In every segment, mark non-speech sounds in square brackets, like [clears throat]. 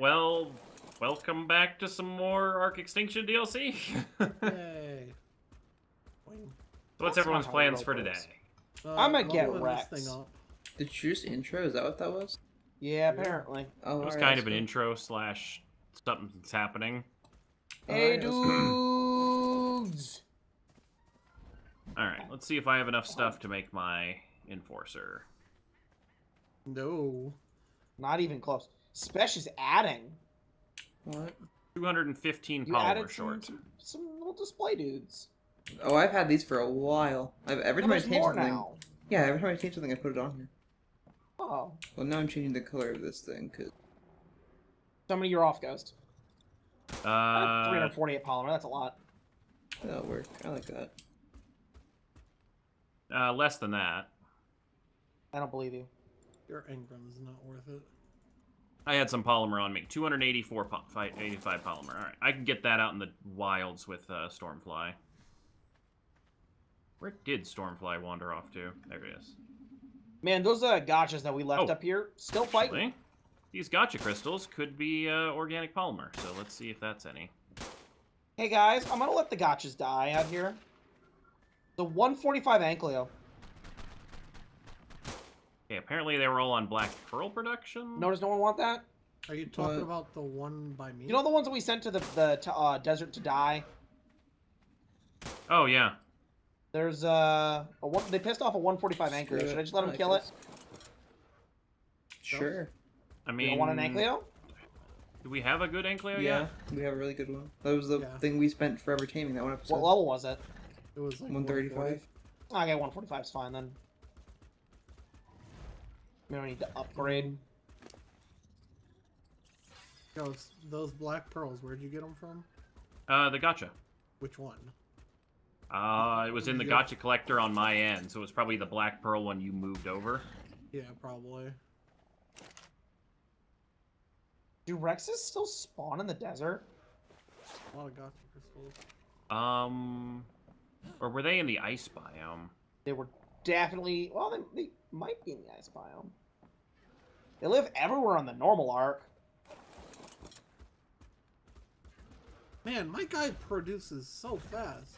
well, welcome back to some more Ark Extinction DLC. [laughs] Yay. Wing. What's That's everyone's plans for today? Uh, I'ma get open Rex. This. Did you choose intro? Is that what that was? Yeah, apparently. Oh, It was alright, kind that's of an intro slash something's happening. Hey, Alright, that's cool. dudes! All right, let's see if I have enough stuff to make my enforcer. No. Not even close. Spesh is adding. What? 215 You polymer added some, short. some, some little display dudes. Oh, I've had these for a while. I've, every Well, time I change something. now. Yeah, every time I change something, I put it on here. Oh. Well, now I'm changing the color of this thing because Somebody, you're off, Ghost. Uh, 348 polymer, that's a lot. that'll work. I like that. uh, less than that. I don't believe you. Your engram is not worth it. I had some polymer on me. 284 po- 85 polymer. All right, I can get that out in the wilds with uh, Stormfly. Where did Stormfly wander off to? There it is. Man, those uh, Gachas that we left Oh. up here, still fighting. These Gacha crystals could be uh, organic polymer, so let's see if that's any. Hey guys, I'm gonna let the Gachas die out here. The 145 Ankylo. Okay, apparently they were all on Black Pearl production. Notice no one want that? Are you talking What? about the one by me? You know the ones that we sent to the, the to, uh, desert to die? Oh yeah. There's uh, a one, they pissed off a 145 Ankylo. Should I just let them like kill it? Sure. I You mean, don't want an Ankylo? Do we have a good Ankylo yeah, yet? we have a really good one. That was the Yeah. thing we spent forever taming that one episode. What level was it? It was like 135. Okay, 145 is fine then. We don't need to upgrade. Those, those black pearls, where'd you get them from? Uh, the Gacha. Which one? Uh, it was in the Yeah. Gacha collector on my end, so it was probably the Black Pearl one you moved over. Yeah, probably. Do Rexes still spawn in the desert? A lot of Gacha crystals. Um, or were they in the ice biome? They were definitely. Well, they, they might be in the ice biome. They live everywhere on the normal Ark. Man, my guy produces so fast.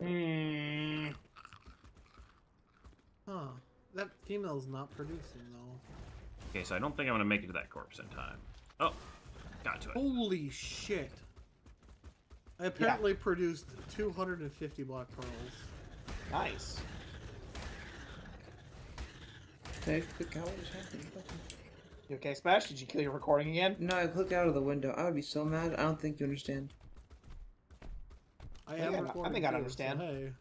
Hmm. Huh. That female's not producing though. Okay, so I don't think I'm gonna make it to that corpse in time. Oh, got to it. Holy shit. I apparently produced 250 black pearls. Nice. Did I click out? What was happening? You okay, Smash? Did you kill your recording again? No, I clicked out of the window. I would be so mad. I don't think you understand. I think am I- I recording. think I'd too, so understand. hey.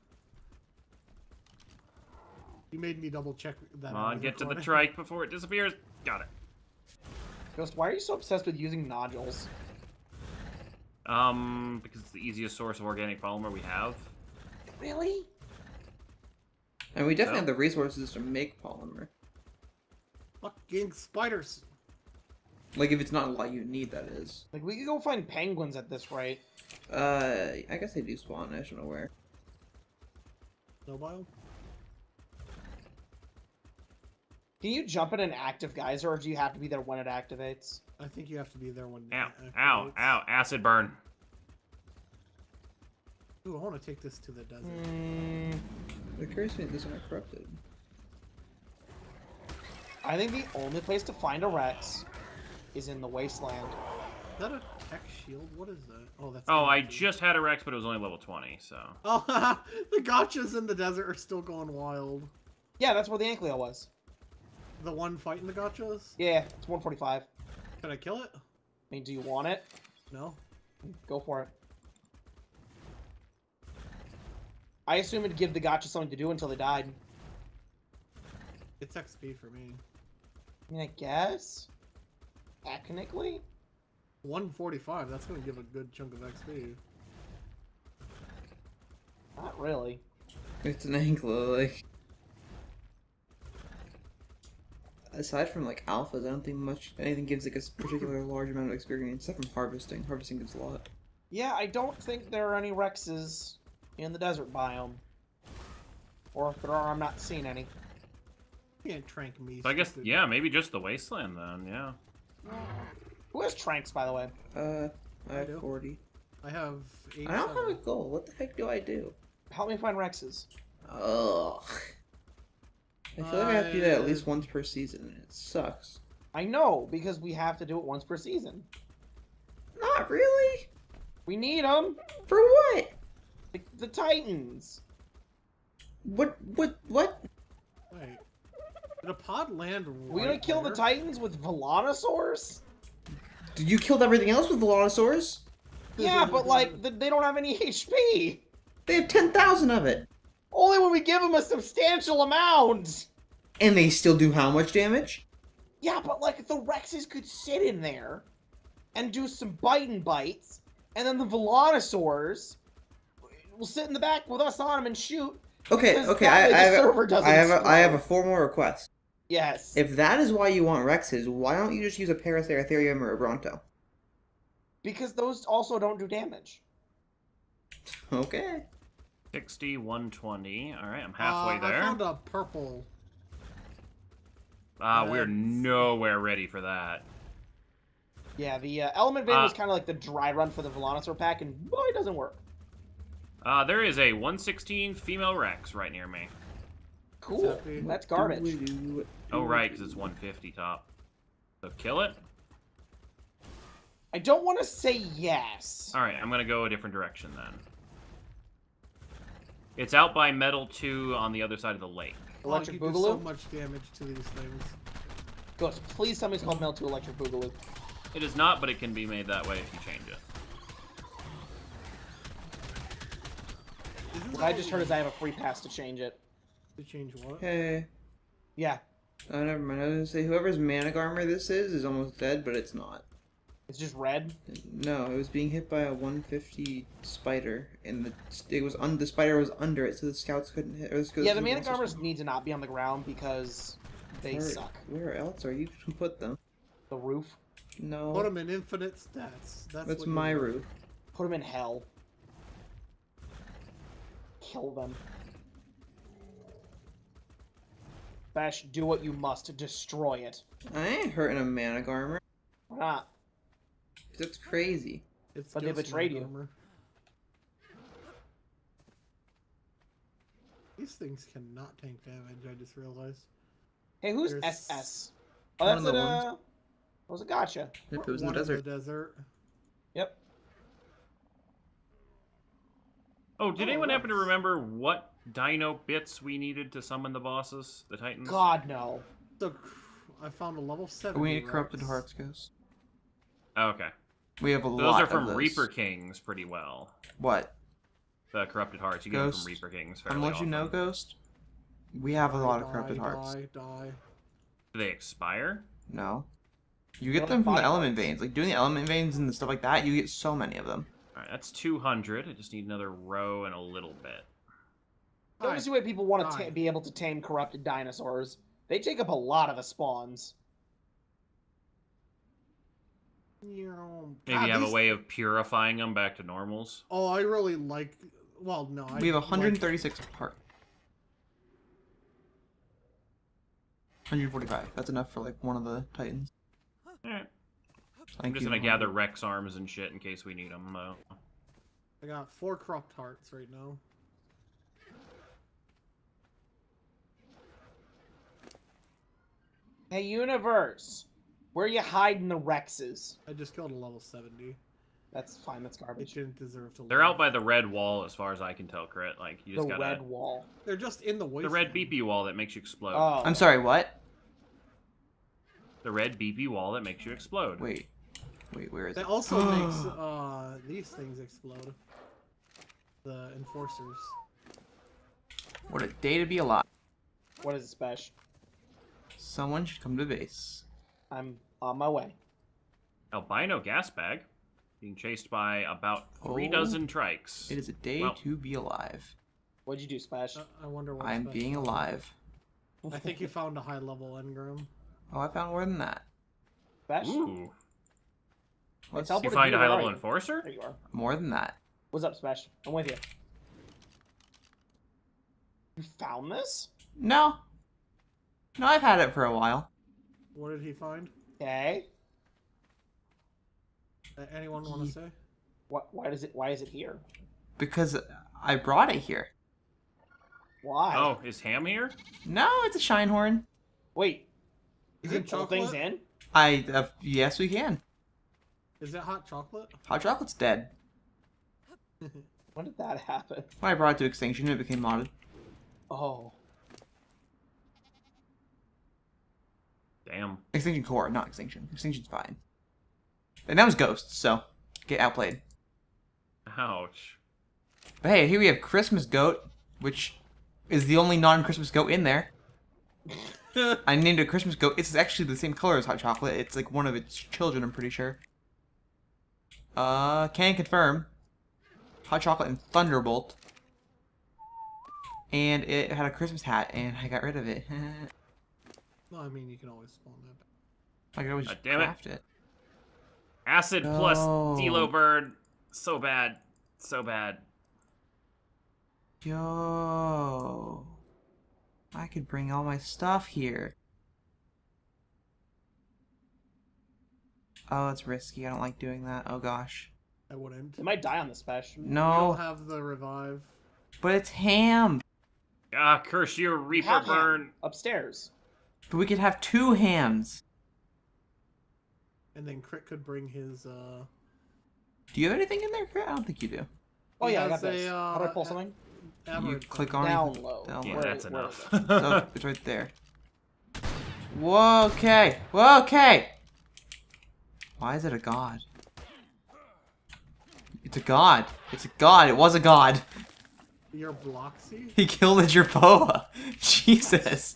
You made me double check that. Come I on, was get to the trike before it disappears. Got it. Ghost, why are you so obsessed with using nodules? Um, because it's the easiest source of organic polymer we have. Really? And we definitely So? have the resources to make polymer. Fucking spiders. Like if it's not a lot you need, that is. Like, we could go find penguins at this rate. Uh, I guess they do spawn. I don't know where. No biome? Can you jump in an active geyser, or do you have to be there when it activates? I think you have to be there when. it Ow, ow, activates. ow, acid burn. Ooh, I want to take this to the desert. It occurs to me this one are corrupted. I think the only place to find a Rex is in the wasteland. Is that a tech shield? What is that? Oh, that's. Oh, I just had a Rex, but it was only level 20, so. [laughs] Oh, [laughs] the Gachas in the desert are still going wild. Yeah, that's where the Ankylo was. The one fighting the Gachas? Yeah, it's 145. Can I kill it? I mean, do you want it? No. Go for it. I assume it'd give the Gacha something to do until they died. It's XP for me. I mean, I guess. Technically. 145. That's gonna give a good chunk of XP. Not really. It's an anglo, like. Aside from like alphas, I don't think much anything gives like a particular [clears throat] large amount of experience. Except from harvesting. Harvesting gives a lot. Yeah, I don't think there are any Rexes in the desert biome. Or if there are, I'm not seeing any. Can't trank me. So I guess, yeah, maybe just the wasteland then. Yeah. Who has tranks, by the way? Uh, I I have do. 40. I have. I don't have a goal. What the heck do I do? Help me find Rexes. Ugh. I feel like I have to do that at least Uh, once per season, and it sucks. I know because we have to do it once per season. Not really. We need them. For what? The, the Titans. What? What? What? Wait. Did a pod land We gonna right kill the? Titans with Velonasaurs? Did you killed everything else with Velonasaurs? Yeah, but like th- they don't have any HP. They have ten thousand of it, Only when we give them a substantial amount. and they still do how much damage? Yeah, but like the Rexes could sit in there and do some bite and bites, and then the Velonasaurs will sit in the back with us on them and shoot. Okay, okay. I, I have, a, server doesn't I have, a, I have a four more requests. Yes. If that is why you want Rexes, why don't you just use a Paratherium or a Bronto? because those also don't do damage. Okay. 60, 120. All right, I'm halfway uh, there. I found a purple. Ah, we're nowhere ready for that. Yeah, the uh, Element Vein Uh, was kind of like the dry run for the Velonasaur pack, and boy, it doesn't work. Uh, there is a 116 female Rex right near me. Cool. Happy. That's garbage. What do we do? Oh, right, because it's 150 top. So kill it. I don't want to say yes. All right, I'm gonna go a different direction then. It's out by Metal 2 on the other side of the lake. Oh, electric oh, you do so much damage to these things. Ghost, please tell me it's called Metal 2 Electric Boogaloo. It is not, but it can be made that way if you change it. Isn't What I just heard what is I have a free pass to change it. To change what? Hey. Yeah, Oh, never mind. I was gonna say whoever's manic armor this is is almost dead, but it's not. it's just red. No, it was being hit by a 150 spider, and the it was un, the spider was under it, so the scouts couldn't hit. Or the Yeah, the the Manic Armors need to not be on the ground because they where, suck. Where else are you [laughs] to put them? The roof. No, Put them in infinite stats. That's, that's what my roof. Put them in hell. Kill them. Bash, do what you must to destroy it. I ain't hurting a mana armor. Why not? That's crazy. It's But they Ghost betrayed you. armor. These things cannot tank damage. I just realized. Hey, who's There's SS? Oh, one that's of it. the Uh, ones. was a Gacha. Yep, it was in the desert. desert. Yep. Oh, did Oh, anyone happen to remember what dino bits we needed to summon the bosses, the titans? God no. So I found a level seven. We need corrupted hearts, Ghost. Oh, okay. We have a Those lot Those are from those. Reaper Kings pretty well. What? The corrupted hearts, you get them from Reaper Kings fairly Unless you know. Ghost, we have a lot of corrupted die, hearts. Die, die. Do they expire? No. You get about them from the element veins. Like doing the element veins and the stuff like that, you get so many of them. Alright, that's 200. I just need another row and a little bit. Don't Hi. you see why people want to ta- be able to tame corrupted dinosaurs? They take up a lot of the spawns. You um, know, Maybe God, have these- a way of purifying them back to normals. Oh, I really like. Well, no. I We have like- 136 heart. 145. That's enough for like one of the titans. Alright. I'm just you. gonna gather Rex arms and shit in case we need them, though. I got four corrupt hearts right now. Hey, universe, where you hiding the Rexes? I just killed a level 70. That's fine. That's garbage. They garbage. didn't deserve to. They're live. out by the red wall, as far as I can tell, Crit. Like, you The just gotta... red wall. They're just in the way. The red beepy wall that makes you explode. Oh, I'm sorry, what? The red beepy wall that makes you explode. Wait. Wait, where is That it? also [gasps] makes uh these things explode. The enforcers. What a day to be alive. What is it, Spesh? Someone should come to base. I'm on my way. Albino gas bag. Being chased by about three Oh. dozen trikes. It is a day Well- to be alive. What'd you do, Spesh? Uh, I wonder what. I'm being alive. I think you found a high level engram. Oh, I found more than that. Spesh? Ooh. What's Tell- You What find did a high level write? enforcer? There you are. more than that? What's up, Spesh? I'm with you. You found this? No. No, I've had it for a while. What did he find? Okay. A- Anyone want He- to say? What? Why does it? Why is it here? Because I brought it here. Why? Oh, is Ham here? No, it's a Shinehorn. Wait. Is it can pull things chocolate? in? I, uh, yes, we can. Is it hot chocolate? Hot chocolate's dead. [laughs] When did that happen? When I brought it to extinction, it became modded. Oh. Damn. Extinction Core, not Extinction. Extinction's fine. And that was Ghosts, so get outplayed. Ouch. But hey, here we have Christmas Goat, which is the only non-Christmas goat in there. [laughs] I named it Christmas Goat. It's actually the same color as Hot Chocolate. It's like one of its children, I'm pretty sure. Uh, can confirm. Hot Chocolate and Thunderbolt. And it had a Christmas hat, and I got rid of it. [laughs] no, I mean you can always spawn that. Back. I could always God just damn it. craft it. Acid plus No. Stilo Bird. So bad. So bad. Yo. I could bring all my stuff here. Oh, it's risky. I don't like doing that. Oh gosh. I wouldn't. It might die on the special. No, don't have the revive. but it's ham. Ah, curse you, Reaper Burn. Upstairs. But we could have two hams. And then Crit could bring his uh Do you have anything in there, Crit? I don't think you do. Oh yeah, I got has a, this. How do I uh, pull a- something? You click on Down it. low. Down Yeah, low. That's where enough. is? So, [laughs] it's right there. Whoa, okay. Whoa, okay. Why is it a god? It's a god. It's a god. It was a god. Your Bloxy? He killed a Jerboa. [laughs] Jesus.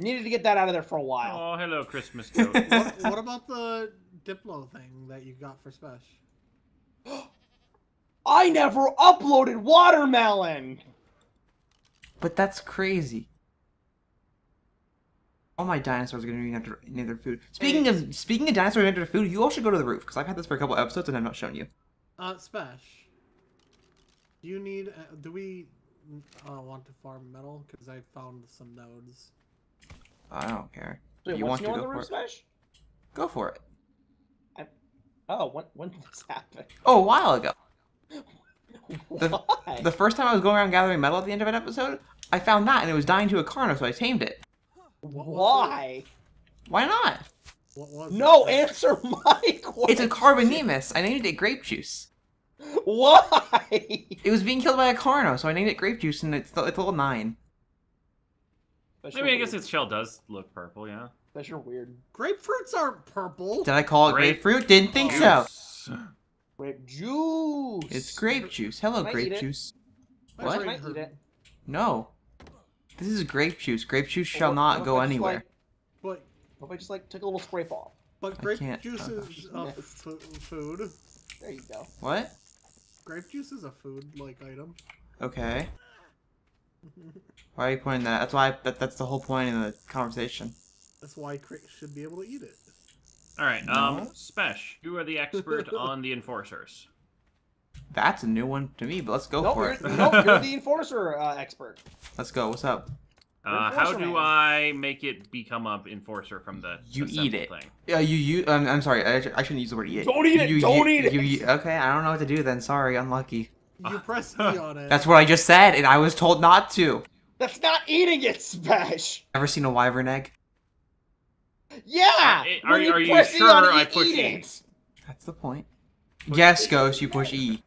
Needed to get that out of there for a while. Oh, hello, Christmas [laughs] goat. what, what about the Diplo thing that you got for Spesh? [gasps] I never uploaded watermelon. But that's crazy. All my dinosaurs are gonna need their, need their food. Speaking of speaking of dinosaurs need their food, you all should go to the roof because I've had this for a couple episodes and I've not shown you. Uh, Spesh. Do you need? Uh, do we uh, want to farm metal? Because I found some nodes. I don't care. Wait, you want to go the for it? smash? Go for it. Oh, when when did this happen? Oh, a while ago. [laughs] The- Why? The first time I was going around gathering metal at the end of an episode, I found that and it was dying to a Carno, so I tamed it. Why? Why not? What was No, it? answer [laughs] my question. It's a Carbonemys. I named it Grape Juice. Why? It was being killed by a Carno, so I named it Grape Juice, and it's it's level nine. Maybe I guess its shell does look purple, yeah. That's your weird. Grapefruits aren't purple. Did I call it Grape grapefruit? Didn't think so. Juice. Grape juice. It's grape juice. Hello, Can grape juice. My What? Can eat it? No. This is grape juice. Grape juice shall What- not what go I anywhere. like- But What if I just like took a little scrape off? but grape juice oh, is [laughs] a gosh. food. There you go. What? Grape juice is a food-like item. Okay. Why are you pointing that? That's why. that, that's the whole point of the conversation. That's why Crit should be able to eat it. Alright, um, No. Spesh, you are the expert [laughs] on the enforcers. That's a new one to me, but let's go nope, for you're, it. nope, you're [laughs] the enforcer uh, expert. Let's go. What's up? Uh, how do man. I make it become a enforcer from the You the eat it. Thing? Yeah, you. You. Um, I'm sorry. I, I shouldn't use the word eat. Don't eat it, You, don't you- eat it. you- you- okay, I don't know what to do then. Sorry, unlucky. You press E on it. That's what I just said, and I was told not to. That's not eating it, Smash. Ever seen a wyvern egg? Yeah. It- are you- are you press sure on it, I you push E? it. That's the point. Yes, Ghost, you push E.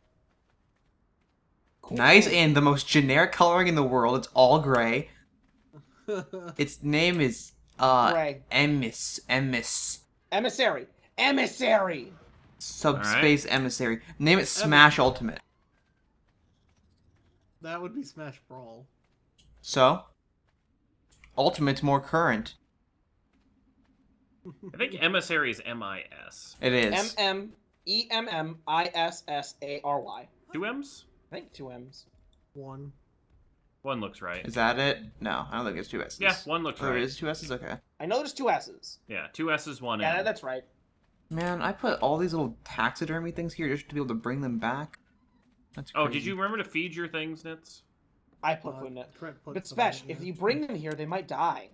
Nice and the most generic coloring in the world. It's all gray. [laughs] Its name is uh Gray. Emis. Emis. Emissary. Emissary. Subspace emissary. Name it Smash Ultimate. That would be Smash Brawl. So? Ultimate's more current. I think emissary is M-I-S. It is. M M E M M I S S A R Y. Two M's? I think two M's. One. One looks right. Is that it? No, I don't think it's two S's. Yeah, one looks Oh, there right. is two S's? Okay. I know there's two S's. Yeah, two S's, one Yeah, M. that's right. Man, I put all these little taxidermy things here just to be able to bring them back. That's Oh, did you remember to feed your things, Nits? I put Uh, food in it. Crit But some Smash, in if you bring them here, they might die.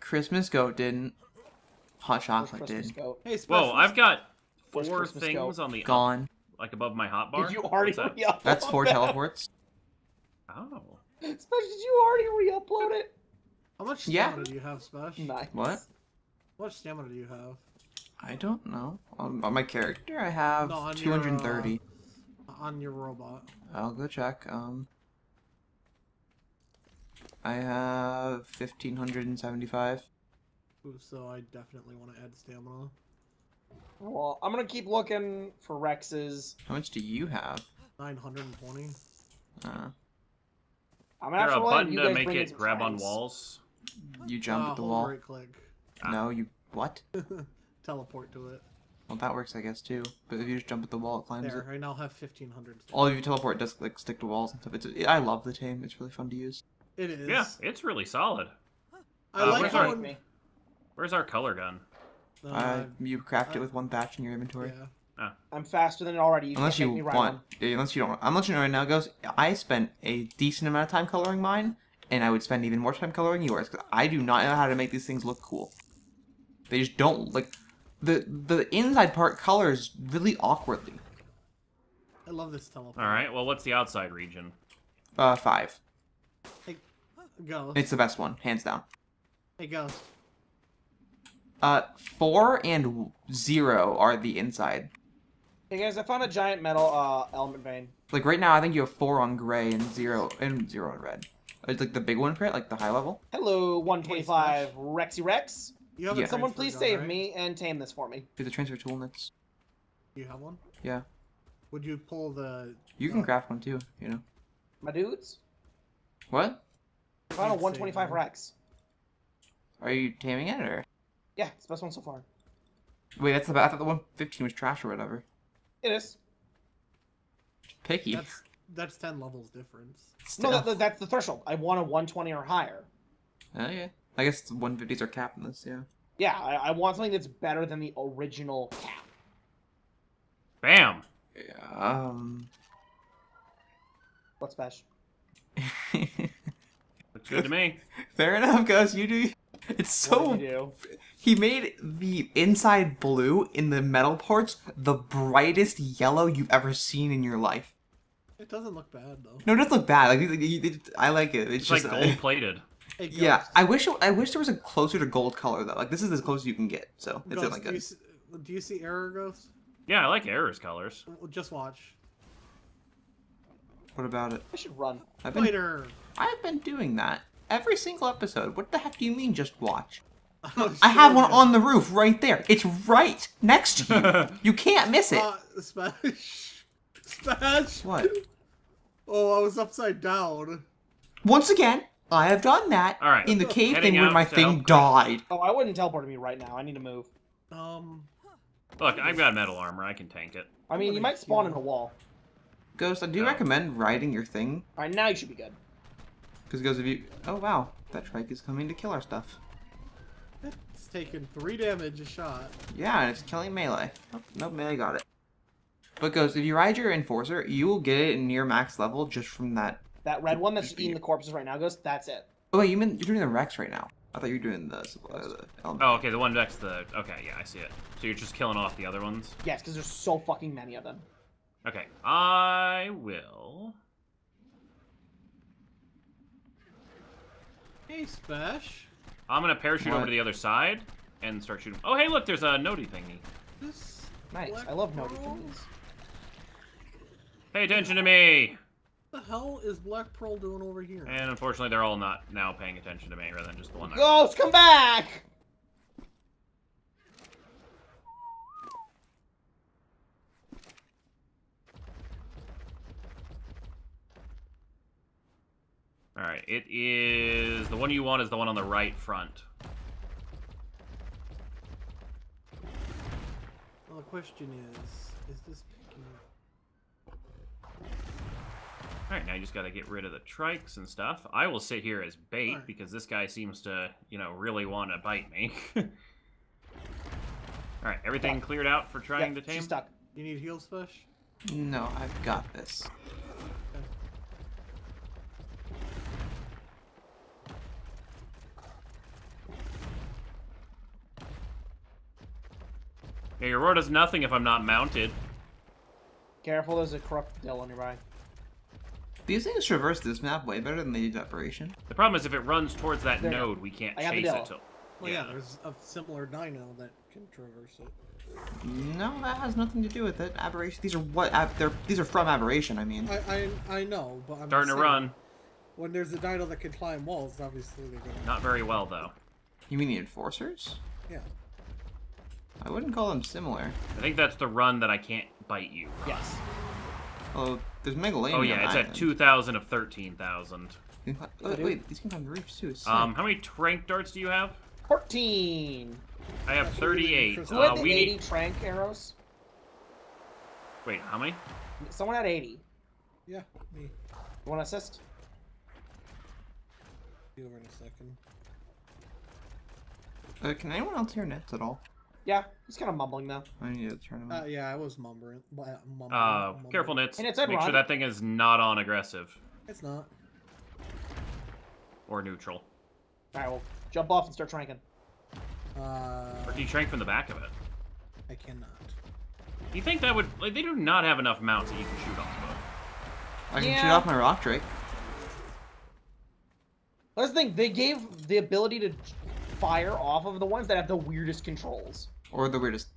Christmas goat didn't. Hot chocolate did. goat? Hey, Whoa, I've got four things goat? on the up, Gone. like above my hot bar. Did you already What's that? re-upload That's four that? teleports. Oh. [laughs] Special, did you already re-upload it? How much Yeah. do you have, Special? Nice. What? How much stamina do you have? I don't know. On, on my character, I have No, on your, uh, 230. On your robot. I'll go check. Um, I have 1575. Ooh, so I definitely want to add stamina. Well, I'm gonna keep looking for Rex's. How much do you have? 920. Uh, I'm Is there a actually button you to make it some grab on walls? you jump uh, at the wall. right click. No, you what? [laughs] Teleport to it. Well, that works, I guess, too. But if you just jump at the wall, it climbs There, it. I now have 1500. All of you teleport does like stick to walls and stuff. It's I love the tame. It's really fun to use. It is. Yeah, it's really solid. I Uh, like where's our- Like me. Where's our color gun? uh, uh, you craft it uh, with one batch in your inventory. yeah. I'm faster than it already. You Unless you make me ride want, yeah, unless you don't. I'm letting you know right now, goes. I spent a decent amount of time coloring mine, and I would spend even more time coloring yours because I do not know how to make these things look cool. They just don't like the the inside part colors really awkwardly. I love this teleport. All right. Well, what's the outside region? Uh, five. Hey, go. It's the best one, hands down. Hey, go. Uh, four and zero are the inside. Hey guys, I found a giant metal uh, element vein. Like right now, I think you have four on gray and zero and zero on red. It's like the big one for like the high level. Hello, 125 Rexy Rex. You have Yeah. a Someone please gun, save right? me and tame this for me. There's a transfer tool and it's Do you have one? Yeah. Would you pull the? you can uh, craft one too. You know My dudes, what? I found a 125 me. Rex. Are you taming it or? Yeah, it's the best one so far. Wait, that's the I thought the one fifteen was trash or whatever. It is. Picky. That's that's ten levels difference. Still. No, that, that's the threshold. I want a 120 or higher. Oh yeah. I guess the one fifties are capped in this. Yeah. Yeah, I, I want something that's better than the original cap. Bam. Yeah. Um. What's best? [laughs] Looks good to me. Fair enough, Gus. You do. It's so. did do? He made the inside blue in the metal parts the brightest yellow you've ever seen in your life. It doesn't look bad though. No, it doesn't look bad. Like it- it- it- I like it. It's, It's just like gold [laughs] plated. Hey, yeah. I wish it, I wish there was a closer to gold color though. Like this is as close as you can get. So it's Ghost, like do, you good. see, do you see error ghost? Yeah, I like Error's colors. Just watch. What about it? I should run. I've been Later. I've been doing that every single episode. What the heck do you mean just watch? [laughs] Oh, I have one on the roof right there. It's right next to you. [laughs] you can't miss it. Uh, smash. [laughs] Smash. What? Oh, I was upside down. Once again, I have done that All right. in the cave Heading thing where my thing help died. Oh, I wouldn't teleport to me right now. I need to move. Um. Look, I've got metal armor. I can tank it. I mean, you might spawn heal. in a wall. Ghost, I do Oh. recommend riding your thing All right, now you should be good. because Ghost, if you oh wow, that trike is coming to kill our stuff. It's taking three damage a shot. Yeah, and it's killing melee. Nope, nope, melee got it. But Ghost, if you ride your enforcer, you will get it near max level just from that. That red one that's eating the corpses right now, Ghost. That's it. Oh wait, you mean you're doing the Rex right now? I thought you were doing the. Uh, the element. Oh, okay, the one next to the. Okay, yeah, I see it. So you're just killing off the other ones. Yes, because there's so fucking many of them. Okay, I will. Hey, Spash. I'm gonna parachute over to the other side and start shooting. Oh, hey, look, there's a nodie thingy. This. Nice. I love Nodi Pearl? thingies. Pay attention to me. What the hell is Black Pearl doing over here? And unfortunately, they're all not now paying attention to me, rather than just the one. that- Ghost, come back! All right, it is the one you want is the one on the right front. Well, the question is, is this Alright, now you just gotta get rid of the trikes and stuff. I will sit here as bait, right. because this guy seems to, you know, really want to bite me. [laughs] Alright, everything yeah. cleared out for trying yeah, to tame? She's stuck. You need heels Fish? No, I've got this. Hey, your roar does nothing if I'm not mounted. Careful, there's a corrupt Dell nearby. These things traverse this map way better than they did Aberration. The problem is if it runs towards that There. node, we can't I chase it till. Well, yeah, Yeah. there's a similar dino that can traverse it. No, that has nothing to do with it. Aberration. These are what? Ab- they're these are from Aberration. I mean, I I, I know, but I'm Starting to run. When there's a dino that can climb walls, obviously they're gonna. Not very well though. you mean the Enforcers? Yeah. I wouldn't call them similar. I think that's the run that I can't bite you. Yes. Oh, there's Megalania. Oh yeah, it's on at 2,000 of 13,000. You Oh, wait, these can climb the roofs too. Sick. Um, how many trank darts do you have? 14. I have 38. Who Who Uh, we 80 need. trank arrows? Wait, how many? Someone had 80. Yeah, me. You want to assist? Be over in a second. Uh, can anyone else hear Nets at all? Yeah, he's kind of mumbling though. I need to turn them. Uh, yeah, I was mumbling. uh, mumbling, Uh, mumbling. careful, Nits. And Make sure that thing is not on aggressive It's not. or neutral. All right, well, jump off and start tranking. Uh, Or do you trank from the back of it? I cannot. You think that would? Like, they do not have enough mounts that you can shoot off of. I can shoot off my rock drake. That's the thing. They gave the ability to fire off of the ones that have the weirdest controls. Or the weirdest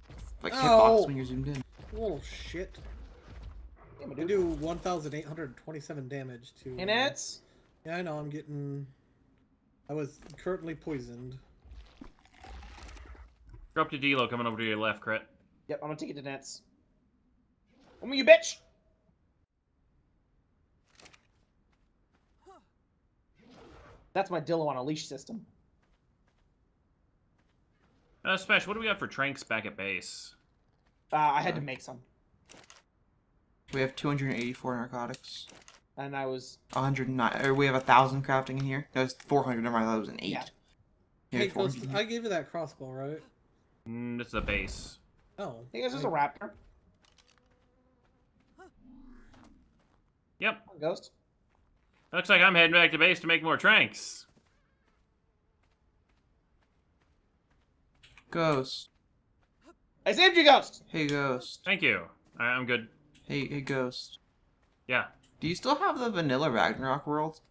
like Oh. hitbox when you're zoomed in. Little shit. Damn it, They dude. do 1,827 damage to. And uh, Yeah, I know. I'm getting. I was currently poisoned. Drop to Delo coming over to your left, crit. yep. I'm gonna take it to nets. Come on, you bitch! That's my Dillo on a leash system. Uh, Spesh, what do we have for tranks back at base? Uh, I had to make some, We have 284 narcotics. and I was 109. Or we have a thousand crafting in here. No, it's 400. Never mind, that was an eight. Yeah. Yeah, Hey, 400 Ghost, I gave you that crossbow, right? Mm, this is a base. Oh. I think this is a raptor. Yep. Ghost. Looks like I'm heading back to base to make more tranks. Ghost. I saved you, Ghost. Hey, Ghost. Thank you. I, I'm good. Hey, hey, Ghost. Yeah. Do you still have the vanilla Ragnarok world?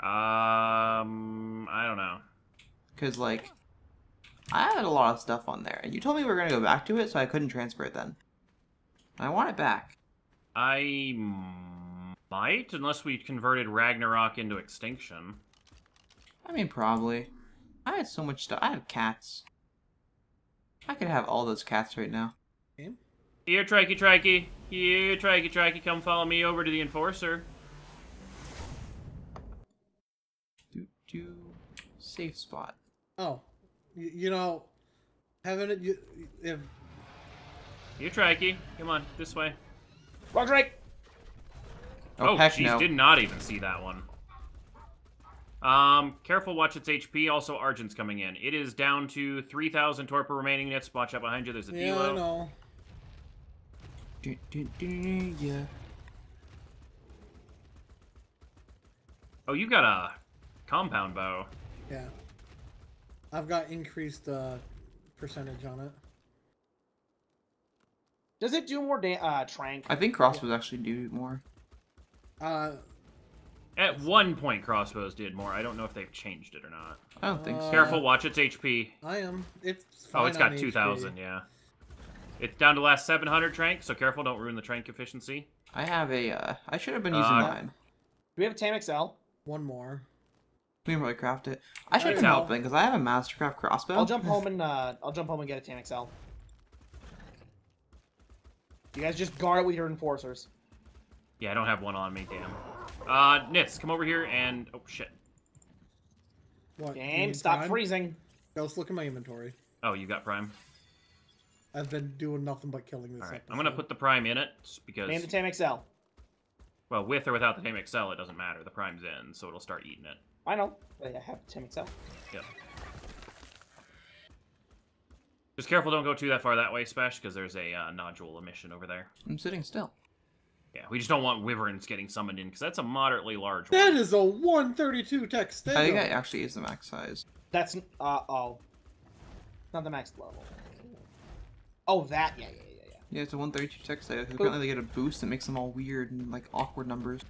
Um, I don't know. Because, like, I had a lot of stuff on there, and you told me we were going to go back to it, so I couldn't transfer it then. I want it back. I might, unless we converted Ragnarok into Extinction. I mean, probably. I had so much stuff. I had cats. I could have all those cats right now. Here, Trikey Trikey. Here, Trikey Trikey. Come follow me over to the Enforcer. Do, do. Safe spot. Oh. You, you know, having it. You, if Here, Trikey. Come on, this way. Rock Drake. Oh, Oh, heck jeez, no. did not even see that one. Um, careful, watch its HP. Also, Argent's coming in. It is down to 3,000 torpor remaining units. Watch out behind you. There's a yeah, Delo. I know. Do, do, do, yeah. Oh, you got a compound bow. Yeah. I've got increased uh, percentage on it. Does it do more da- uh, trank? I think crossbows actually do more. Uh, At one point, crossbows did more. I don't know if they've changed it or not. I don't think so. Uh, Careful, watch its HP. I am. It's Oh, it's got 2,000, yeah. It's down to last 700 trank, so careful, don't ruin the trank efficiency. I have a, uh, I should have been using Uh, mine. Do we have a Tam XL? One more. We didn't really craft it. I should have It's been helping, because I have a Mastercraft crossbow. I'll jump home and uh, I'll jump home and get a Tam XL. You guys just guard it with your enforcers. Yeah, I don't have one on me, damn. Uh, Nits, come over here and... Oh, shit. What? Game, stop Prime? freezing. Ghost, look at my inventory. Oh, you got Prime. I've been doing nothing but killing this. Alright, I'm gonna put the Prime in it, because... Name the Tam XL. Well, with or without the Tame XL, it doesn't matter. The Prime's in, so it'll start eating it. I know. I have Tam XL. Yep. Just careful, don't go too that far that way, Spesh, because there's a uh, nodule emission over there. I'm sitting still. Yeah, we just don't want wyverns getting summoned in, because that's a moderately large one. That is a 132 tech text. I think that actually is the max size. That's uh oh. Not the max level. Oh, that. Yeah, yeah, yeah, yeah. Yeah, it's a 132 text data. 'cause Apparently, they get a boost that makes them all weird and like awkward numbers.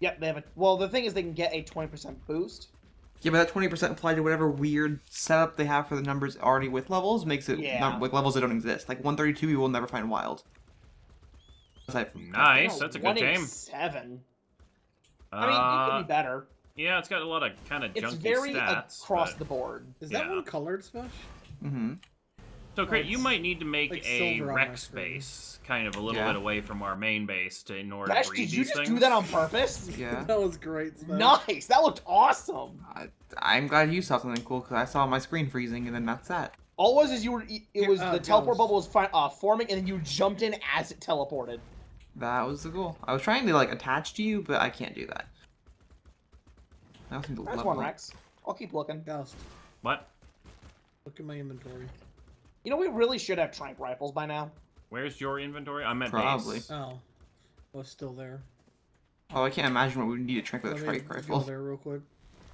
Yep, they have a. Well, the thing is, they can get a 20% boost. Yeah, but that 20% applied to whatever weird setup they have for the numbers already with levels makes it Yeah. not, like levels that don't exist. Like 132, you will never find wild. Aside from Nice. Oh, That's a good game. 187. I mean, it could Uh, be better. yeah, it's got a lot of kind of It's junky very stats. across but- the board. Is that Yeah. one colored smash? Mm-hmm. So, Crate, Oh, you might need to make like a silver on my Rex base, kind of a little Yeah. bit away from our main base, to in order Bash, to breed did you just things. do that on purpose? [laughs] Yeah. that was great. Smash. Nice. That looked awesome. I, I'm glad you saw something cool because I saw my screen freezing and then that's that. All it was is you were. It was uh, the teleport Ghost. bubble was fi- uh, forming, and then you jumped in as it teleported. That was the goal. I was trying to like attach to you, but I can't do that. I don't think the That's level. one Rex. I'll keep looking. Ghost, What? look at my inventory. You know, we really should have trank rifles by now. Where's your inventory? I'm at Probably. base. Oh, oh was still there. Oh, I can't imagine what we would need to track with a Let me trike go there real quick.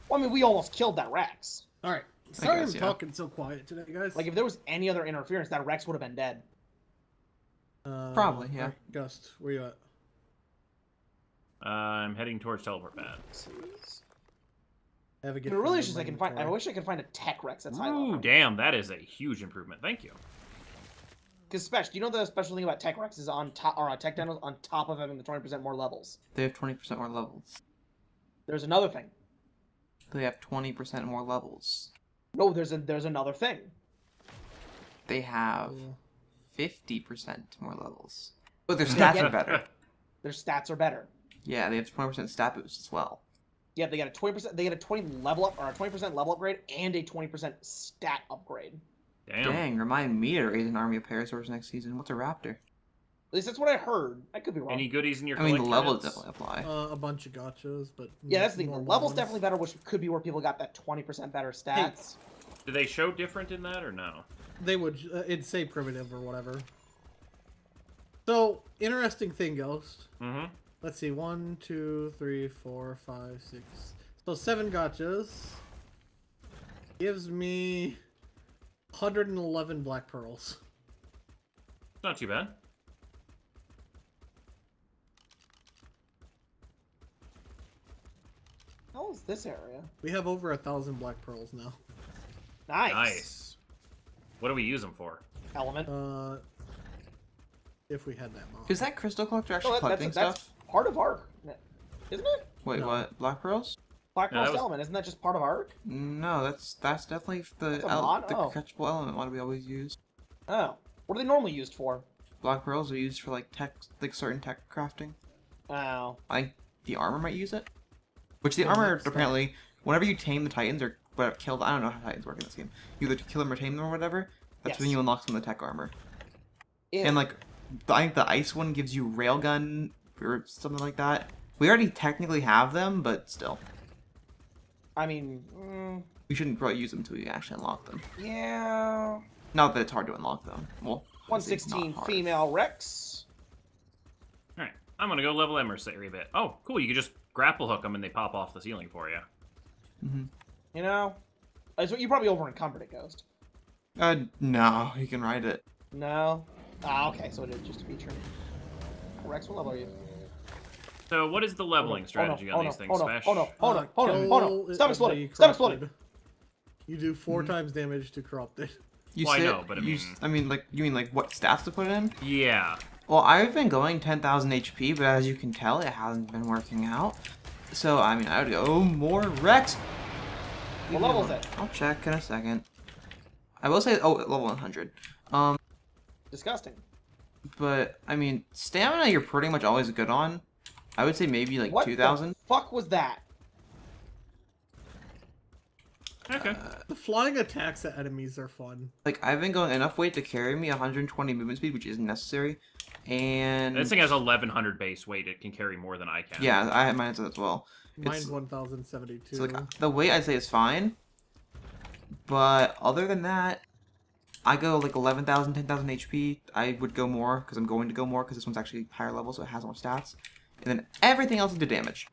Well, I mean, we almost killed that Rex. All right. Sorry, guess, I'm yeah. talking so quiet today, guys. Like, if there was any other interference, that Rex would have been dead. Uh, Probably, yeah. alright, Gust, where you at? Uh, I'm heading towards teleport pad. I have a But gift it really my is just I can find. I wish I could find a tech Rex that's high Ooh, level. damn, that is a huge improvement. Thank you. Because special, do you know the special thing about tech Rex is on top or on tech demos on top of having the twenty percent more levels. They have 20% more levels. There's another thing. They have 20% more levels. No, there's a there's another thing. They have Cool. 50% more levels. But their stats are better. [laughs] Their stats are better. Yeah, they have 20% stat boost as well. Yeah, they got a twenty percent. They get a twenty level up or a twenty percent level upgrade and a twenty percent stat upgrade. Damn. Dang, remind me to raise an army of parasaurs next season. What's a raptor? At least that's what I heard. I could be wrong. Any goodies in your I mean, the levels kits? definitely apply. Uh, a bunch of Gachas, but yeah, that's the thing. The level's ones. definitely better, which could be where people got that twenty percent better stats. Do they show different in that or no? They would. Uh, it'd say primitive or whatever. So interesting thing, Ghost. Mm-hmm. Let's see. One, two, three, four, five, six. So seven Gachas gives me 111 black pearls. Not too bad. How is this area? We have over a thousand black pearls now. Nice. Nice. What do we use them for? Element. Uh, if we had that mod. Is that crystal collector actually No, that- collecting that's, that's part of Ark, isn't it? Wait, No. what? Black pearls? Black No, Pearl was- Element, isn't that just part of Ark? No, that's that's definitely the That's a mod? the Oh. catchable element one we always use. Oh, what are they normally used for? Black pearls are used for like tech, like certain tech crafting. Oh, I think the armor might use it. Which the Yeah, armor that's- apparently, whenever you tame the titans or but killed, I don't know how titans work in this game. You either kill them or tame them or whatever. That's when you unlock some of the tech armor. If- And like, the- I think the ice one gives you railgun or something like that. We already technically have them, but still, I mean, mm, we shouldn't probably use them until we actually unlock them. yeah. Not that it's hard to unlock them. Well, One obviously it's not sixteen hard. female Rex. All right, I'm gonna go level Emissary a bit. Oh, cool! You can just grapple hook them and they pop off the ceiling for you. Mhm. You know, That's you probably over encumbered it, Ghost. Uh, no, you can ride it. No. Ah, okay. So it is just a feature. Rex, what level are you? So, what is the leveling strategy oh, on no, these things, oh, no, Smash? oh, no, oh, no, Uh, oh, no, kill oh, no. Stop exploding. Stop exploding. You do 4 times damage to corrupted. You Well, I know, but I you mean- I mean, like, you mean like what stats to put in? Yeah. Well, I've been going 10,000 HP, but as you can tell, it hasn't been working out. So, I mean, I would go more Rex. What level is it? I'll check in a second. I will say, oh, level 100. Um, Disgusting. but I mean, stamina you're pretty much always good on. I would say maybe like What 2,000. the fuck was that? Okay. The flying attacks at enemies are fun. Like I've been going enough weight to carry me 120 movement speed, which isn't necessary. And this thing has 1100 base weight. It can carry more than I can. yeah, I have mine as well. Mine's It's- 1072. So like the weight I'd say is fine, but other than that, I go like 11,000, 10,000 HP. I would go more because I'm going to go more because this one's actually higher level, so it has more stats. And then everything else is do damage.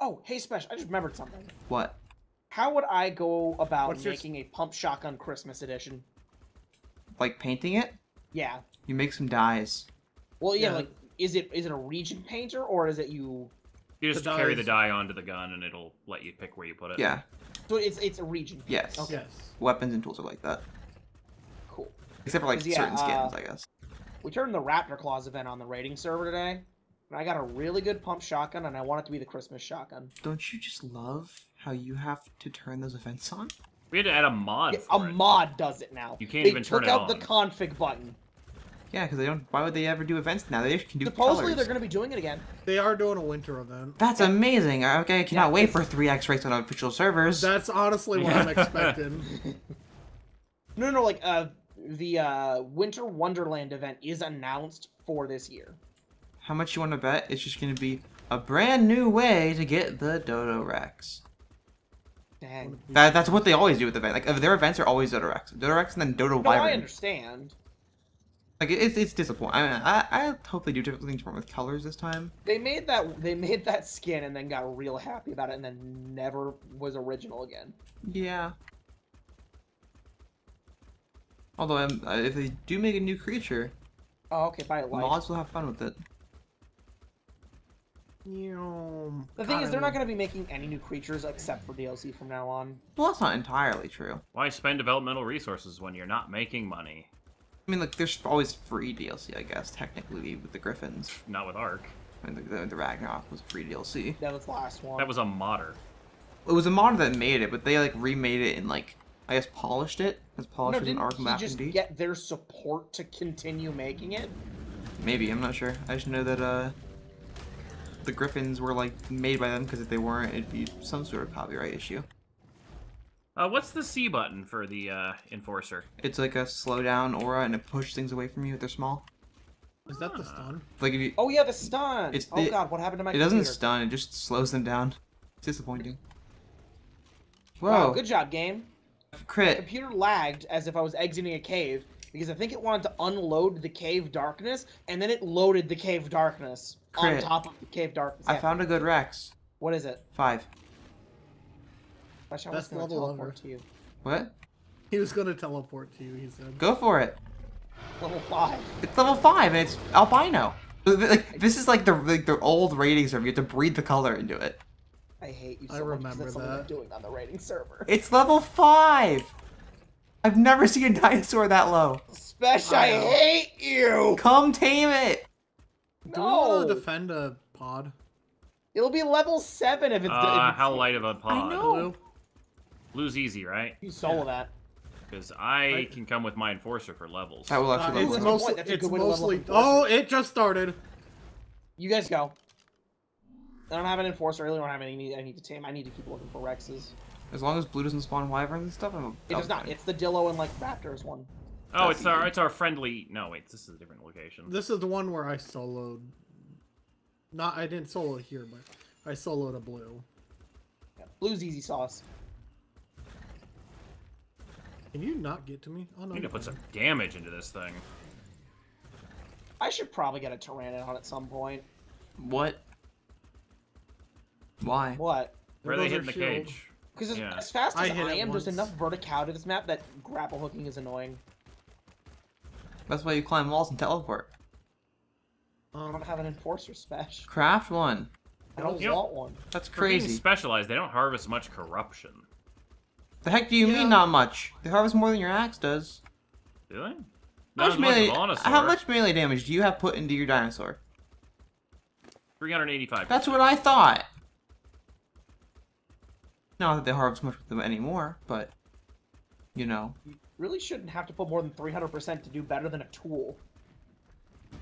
Oh, hey, Special. I just remembered something. What? How would I go about What's your- making a pump shotgun Christmas edition? Like painting it? Yeah. You make some dyes. Well, yeah, Yeah. like is it is it a region painter or is it you? You just The carry the dies- die onto the gun, and it'll let you pick where you put it. Yeah. So it's it's a region. painter. Yes. Okay. Yes. Weapons and tools are like that. Cool. Except for like yeah, certain skins, uh, I guess. We turned the Raptor Claus event on the rating server today, and I got a really good pump shotgun, and I want it to be the Christmas shotgun. Don't you just love how you have to turn those events on? We had to add a mod Yeah, for a it. mod does it now. You can't they even turn it on. They took out the config button. Yeah, because they don't. Why would they ever do events now? They can do Supposedly colors. they're going to be doing it again. They are doing a winter event. That's amazing. Okay, I cannot Yeah, wait for 3x rates on official servers. That's honestly what I'm expecting. [laughs] No, no, like uh, the uh, Winter Wonderland event is announced for this year. How much you want to bet? It's just going to be a brand new way to get the Dodo Rex. Dang. That, that's what they always do with events. Like uh, their events are always Dodo Rex, Dodo Rex, and then Dodo No, I understand. Like it's it's disappointing. I, mean, I I hope they do something different things with colors this time. They made that they made that skin and then got real happy about it and then never was original again. Yeah. Although um, uh, if they do make a new creature, Oh, okay, buy it light. mods will have fun with it. Yum. The thing is, they're not going to be making any new creatures except for DLC from now on. Well, that's not entirely true. Why spend developmental resources when you're not making money? I mean, like there's always free DLC, I guess, technically with the Griffins. Not with Ark. I mean, the, the, the Ragnarok was free DLC. That was the last one. That was a modder. It was a modder that made it, but they like remade it and like I guess polished it as no, polished as an didn't Ark he map just indeed. get their support to continue making it? Maybe I'm not sure. I just know that uh the Griffins were like made by them because if they weren't, it'd be some sort of copyright issue. Uh, what's the C button for the uh, Enforcer? It's like a slow down aura and it pushes things away from you if they're small. Is that the stun? Like if you, Oh yeah, the stun. It's- oh it- god, what happened to my it doesn't computer? stun, it just slows them down. It's disappointing. Whoa, Wow, good job, game. crit. computer lagged as if I was exiting a cave because I think it wanted to unload the cave darkness and then it loaded the cave darkness on top of the cave darkness. I Yeah. found a good Rex. What is it? Five. Gosh, I was Best gonna level teleport ever. to you. What? He was gonna teleport to you. He said. Go for it. Level five. It's level five and it's albino. Like this is like the like the old rating server. You have to breathe the color into it. I hate you so I remember that's something I'm that. doing on the rating server. It's level five. I've never seen a dinosaur that low. Special, I, I hate you. Come tame it. Do we want No, to defend a pod? it'll be level seven if it's. Uh, if it's how light of a pod? I know. Blue? Blue's easy, right? You solo that. Because I I- can come with my Enforcer for levels. That will Uh, actually it's level a mostly. That's a It's good way to level mostly. Oh, it just started. You guys go. I don't have an enforcer. I really don't have any I need to tame. I need to keep looking for Rexes. As long as blue doesn't spawn wyverns and stuff, I'm. It does not. It's the Dilo and like Raptors one. oh, that's it's our it's our friendly. No, wait, this is a different location. This is the one where I soloed. Not, I didn't solo here, but I soloed a blue. Yeah. Blue's easy sauce. Can you not get to me? Oh no. I need to you put some damage into this thing. I should probably get a Tyrannodon at some point. What? Why? What? Where are There they hitting the shield. cage? Because as, Yeah. as fast as hit I it am, there's enough verticality to this map that grapple hooking is annoying. That's why you climb walls and teleport. I Um, don't have an enforcer special. Craft one. I don't You know- want one. That's For being crazy. specialized, they don't harvest much corruption. The heck do you Yeah. mean not much? They harvest more than your axe does. Do they? How Not as much, much melee, as Venusaur. how much melee damage do you have put into your dinosaur? 385. That's what I thought. Not that they harvest much with them anymore, but you know. You really shouldn't have to put more than 300% to do better than a tool. Wait,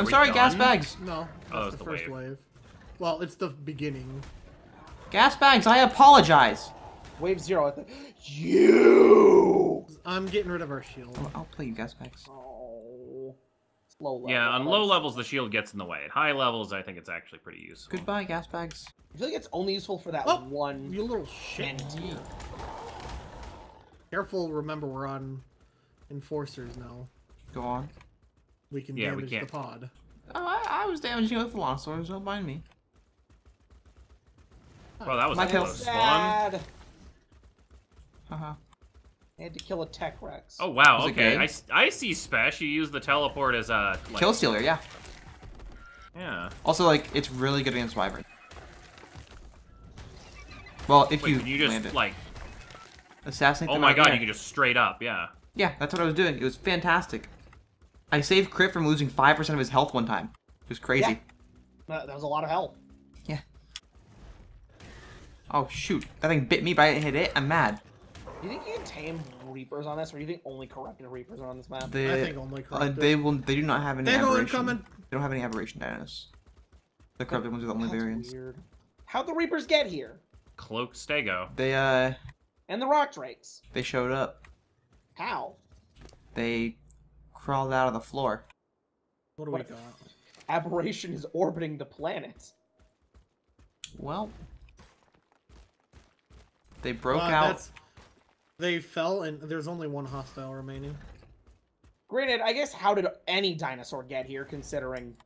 I'm we sorry, gas bags. no, Oh, that's the the first wave. wave. Well, it's the beginning. Gas bags, I apologize. Wave zero. I think. You. I'm getting rid of our shield. I'll, I'll play you gas bags. Oh. Low level. Yeah, on low levels, the shield gets in the way. At high levels, I think it's actually pretty useful. Goodbye, gas bags. I feel like it's only useful for that Oh, one. You little shit. entity. Careful. Remember, we're on enforcers now. Go on. We can Yeah, we damage the can't- pod. Oh, I, I was damaging with Velociraptors, don't mind me. Well, that was My a close spawn. Sad. Haha. I had to kill a Tek Rex. Oh wow, Was okay. I, I, s- I see Spesh. You use the teleport as a like, Kill stealer, yeah. Yeah. Also, like, it's really good against Wyvern. Well, if Wait, you, can you just land it. like? assassinate Oh them my out god, there. you can just straight up, yeah. Yeah, that's what I was doing. It was fantastic. I saved Crit from losing 5% of his health one time. It was crazy. Yeah. That, that was a lot of health. Yeah. Oh, shoot. That thing bit me, but I didn't hit it. I'm mad. Do you think you can tame Reapers on this, or do you think only corrupted Reapers are on this map? The, I think only uh, corrupted. they will. They do not have any They go aberration. incoming. They don't have any aberration dinos. The corrupted ones are the only variants. weird. How'd the Reapers get here? Cloak Stego. They uh, And the Rock Drakes? they showed up. How? They crawled out of the floor. What do we What- got? Aberration is orbiting the planet. Well, they broke Uh, out. They fell, and there's only one hostile remaining. Granted, I guess how did any dinosaur get here, considering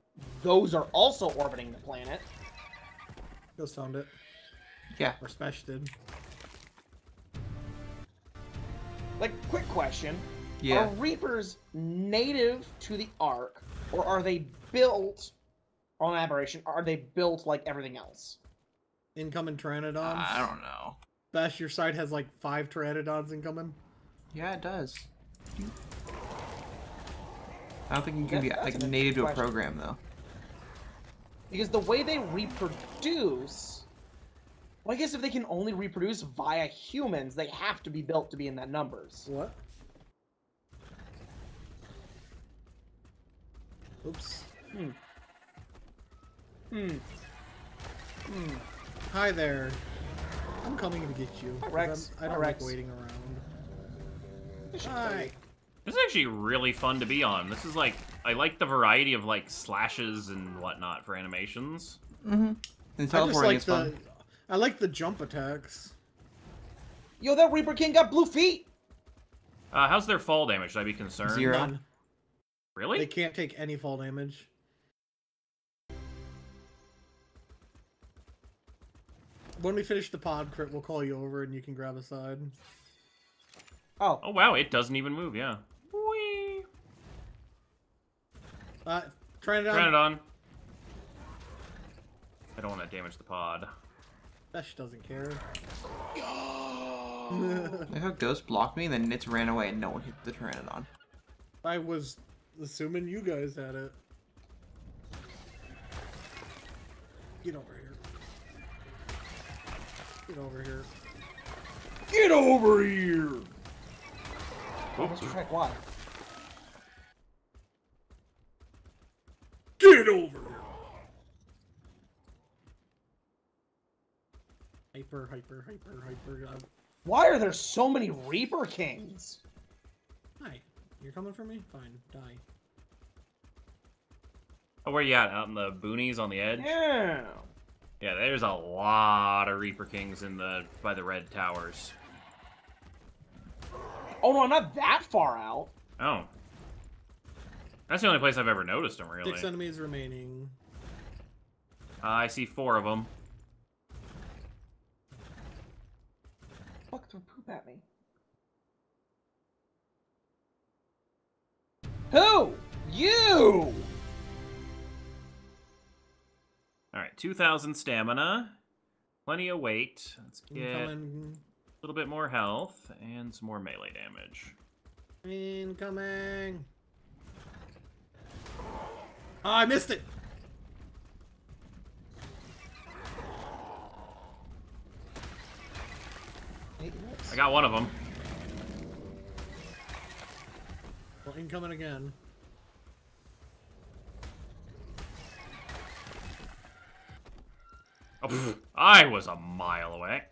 those are also orbiting the planet? Just found it. Yeah. Or Spesh did. Like, quick question. Yeah. Are Reapers native to the Ark, or are they built on Aberration? Are they built like everything else? Incoming Pteranodons. I don't know. Spesh, your side has like five Pteranodons incoming. Yeah, it does. I don't think you can That- be like native to a program though. Because the way they reproduce. Well, I guess if they can only reproduce via humans, they have to be built to be in that numbers. What? Oops. Hmm. Hmm. Hmm. Hi there. I'm coming to get you. Rex. I'm- don't Rex. like waiting around. Hi. This is actually really fun to be on. This is like I like the variety of like slashes and whatnot for animations. Mm-hmm. And I just like is the. fun. I like the jump attacks. Yo, that Reaper King got blue feet! Uh, how's their fall damage? Should I be concerned? Zero. None. Really? They can't take any fall damage. When we finish the pod crit, we'll call you over and you can grab a side. Oh, Oh wow, it doesn't even move. Yeah. Whee! Uh, trying it Turn it on. on. I don't want to damage the pod. Besh doesn't care. [gasps] Like how Ghost blocked me, and then Nitz ran away, and no one hit the Pteranodon. I was assuming you guys had it. Get over here. Get over here. get over here! Oops. Mr. Shrek, why? Get over here. Hyper, hyper, hyper, hyper. Uh, Why are there so many Reaper Kings? hi. You're coming for me? Fine. Die. Oh, where you at? Out in the boonies on the edge? Yeah. Yeah, there's a lot of Reaper Kings in the by the red towers. Oh no, I'm not that far out. Oh. That's the only place I've ever noticed them, really. Six enemies remaining. Uh, I see four of them. Fuck threw poop at me. Who? You! Alright, 2,000 stamina. Plenty of weight. Let's get a little bit more health and some more melee damage. Incoming. Oh, I missed it. I got one of them. Well, incoming again. Oh, I was a mile away.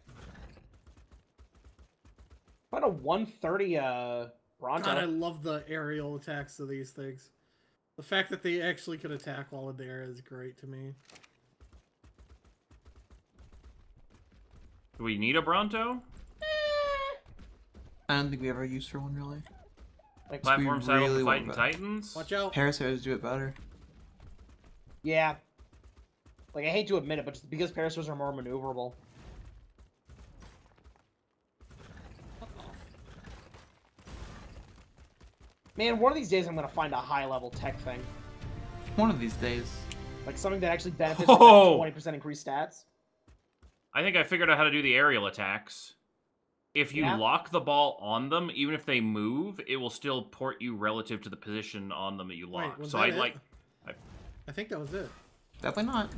About a 130 uh Bronto. God, I love the aerial attacks of these things. The fact that they actually could attack while in the air is great to me. Do we need a Bronto? I don't think we ever used for one really. Like, Platform saddle really for fighting titans? Watch out. Parasaurs do it better. yeah. Like I hate to admit it, but just because Parasaurs are more maneuverable. Man, one of these days I'm gonna find a high level Tek thing. One of these days. Like something that actually benefits Oh! from 20% increased stats. I think I figured out how to do the aerial attacks. If you Yeah? lock the ball on them, even if they move, it will still port you relative to the position on them that you Wait, lock. was so I it? like I think that was it. Definitely not.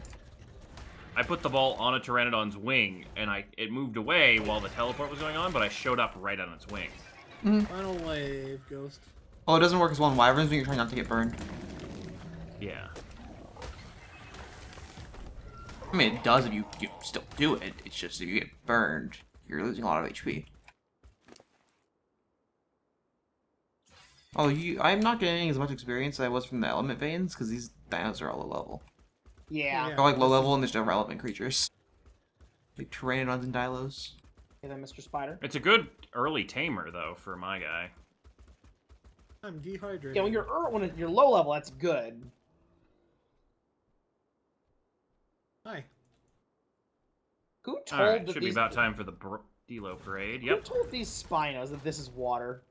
I put the ball on a pteranodon's wing, and I it moved away while the teleport was going on, but I showed up right on its wing. Mm-hmm. Final wave, ghost. Well, it doesn't work as well in wyverns when you're trying not to get burned. Yeah. I mean, it does if you, you still do it. It's just if you get burned, you're losing a lot of HP. Oh, you, I'm not getting as much experience as I was from the element veins, because these dinos are all low level. Yeah. Yeah. They're like low level and there's no relevant creatures. Like Pteranodons and Dilos. Hey there, Mr. Spider. It's a good early tamer though for my guy. I'm dehydrated. Yeah, when you're er- when you're low level, that's good. Hi. Who told All right, should be about time for the br- Delo parade. Who Yep. told these Spinos that this is water?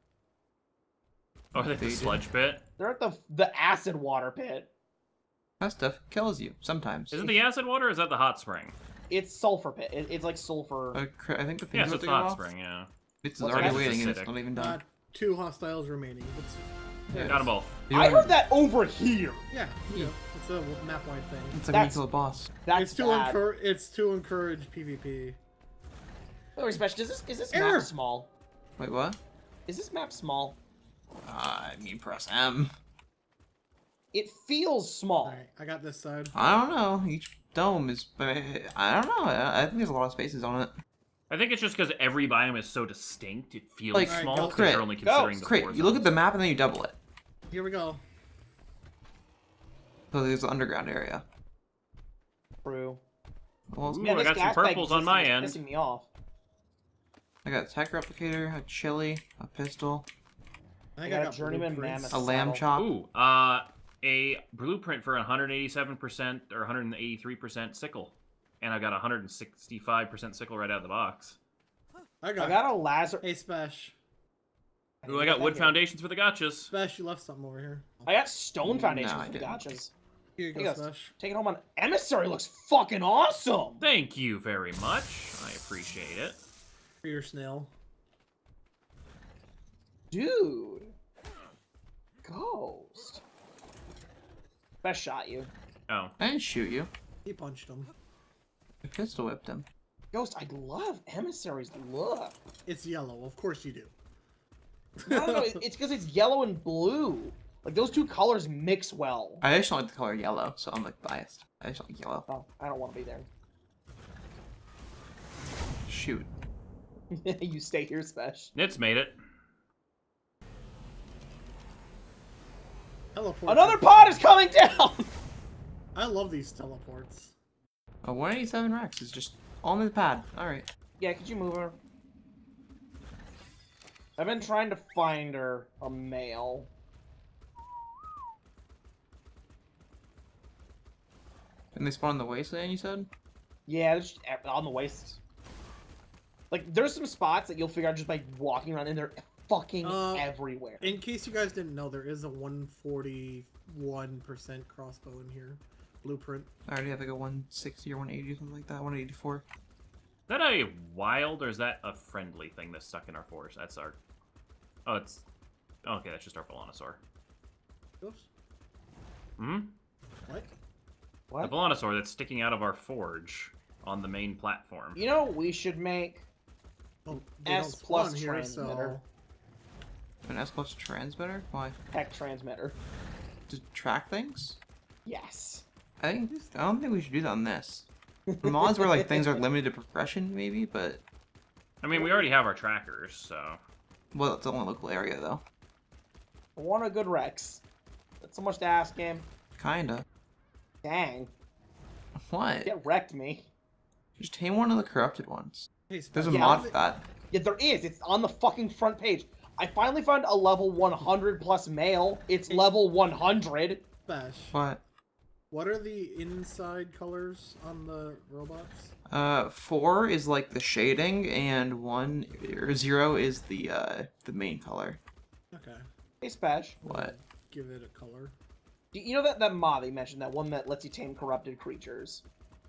Oh, they They the sludge pit. They're at the the acid water pit. That stuff kills you sometimes. Is it the acid water or is that the hot spring? It's sulfur pit. It, it's like sulfur. Uh, I think the thing's Yes, about it's to hot off. spring, yeah. It's What's already that? waiting and Acidic. it's not even Uh, two hostiles remaining. It's, Yeah, Got them both. You I heard that over here. yeah, you know, it's a map-wide thing. It's like when you That's- kill a boss. That's it's to bad. encourage. It's to encourage PvP. Oh, special. Is this is this Error. map small? Wait, what? Is this map small? Uh, I mean, press M. It feels small. All right, I got this side. I don't know. Each dome is. I don't know. I I think there's a lot of spaces on it. I think it's just because every biome is so distinct, it feels Like, small go because crit. you're only Go. considering the Great. four You look at the map and then you double it. Here we go. So there's the underground area. True. Well, Ooh, Yeah, I got some purples on my end. Pissing me off. I got a Tek replicator, a chili, a pistol, I I think got I a got journeyman blueprints. mammoth. a lamb Saddle. chop. Ooh, uh, a blueprint for 187% or 183% sickle. And I got 165% sickle right out of the box. I I got, got a laser. Hey, Spesh. Ooh, I got wood foundations for the Gachas. Spesh, you left something over here. I got stone foundations No, for the Gachas. Here you go, Hey. Spesh. Take it home on emissary. Looks fucking awesome. Thank you very much. I appreciate it. For your snail. Dude. Ghost. Best shot you. Oh, I didn't shoot you. He punched him. I pistol whipped him. Ghost, I love emissary's look. It's yellow. Of course you do. No, no, no, it- it's because it's yellow and blue. Like those two colors mix well. I just don't like the color yellow, so I'm like biased. I just like yellow. Oh, I don't want to be there. Shoot. [laughs] you stay here, Spesh. Nitz made it. Teleport. Another pod is coming down. [laughs] I love these teleports. A 187 Rex is just on the pad. Alright. yeah, could you move her? I've been trying to find her a male. And they spawn in the wasteland, you said? Yeah, they're just on the waste. Like, there's some spots that you'll figure out just by walking around, and they're fucking Uh, everywhere. In case you guys didn't know, there is a 141% crossbow in here. Blueprint. I already have like a 160 or 180 or something like that. 184. Is that a wild or is that a friendly thing that's stuck in our forest? That's our. Oh, it's. Okay, that's just our Velonasaur. Oops. Hmm? What? The What? Velonasaur that's sticking out of our forge on the main platform. You know we should make? Oh, they S plus spawn here, transmitter. An S plus transmitter? Why? Tek transmitter. To track things? Yes. I think I don't think we should do that on this. Mods where like things are limited to progression, maybe, but I mean, we already have our trackers, so. well, it's the only local area though. I want a good Rex. That's so much to ask him. Kinda. Dang. What? Get wrecked me. Just tame one of the corrupted ones. There's a Yeah, mod for that. Yeah, there is. It's on the fucking front page. I finally found a level 100 plus male. It's level 100. Bash. What? what are the inside colors on the robots? Uh, four is like the shading, and one or zero is the uh the main color. Okay. Hey, Spash. What? Give it a color. Do You know that, that mod that mentioned, that one that lets you tame corrupted creatures?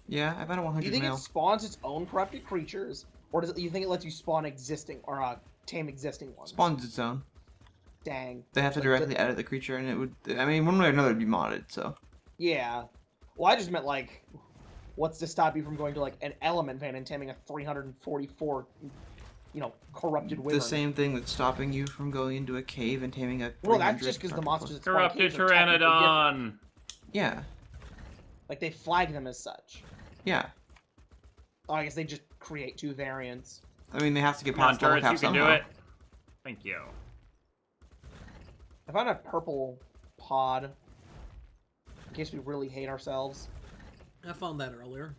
Yeah, I found a 100. Do you think mil. it spawns its own corrupted creatures, or does it, you think it lets you spawn existing or uh, tame existing ones? Spawns its own. Dang. They have to Like, directly the- edit the creature, and it would. I mean, one way or another, it'd be modded. So Yeah. Well, I just meant like, what's to stop you from going to like an element vein and taming a 344, you know, corrupted wyvern? the same thing that's stopping you from going into a cave and taming a. Well, that's just because the monsters that spawn Corrupted caves are. Pteranodon. Yeah, Like they flag them as such. yeah. Oh, I guess they just create two variants. I mean, they have to get Come on, past level turrets, cap you can somehow. do it. Thank you. I found a purple pod. In case we really hate ourselves, I found that earlier.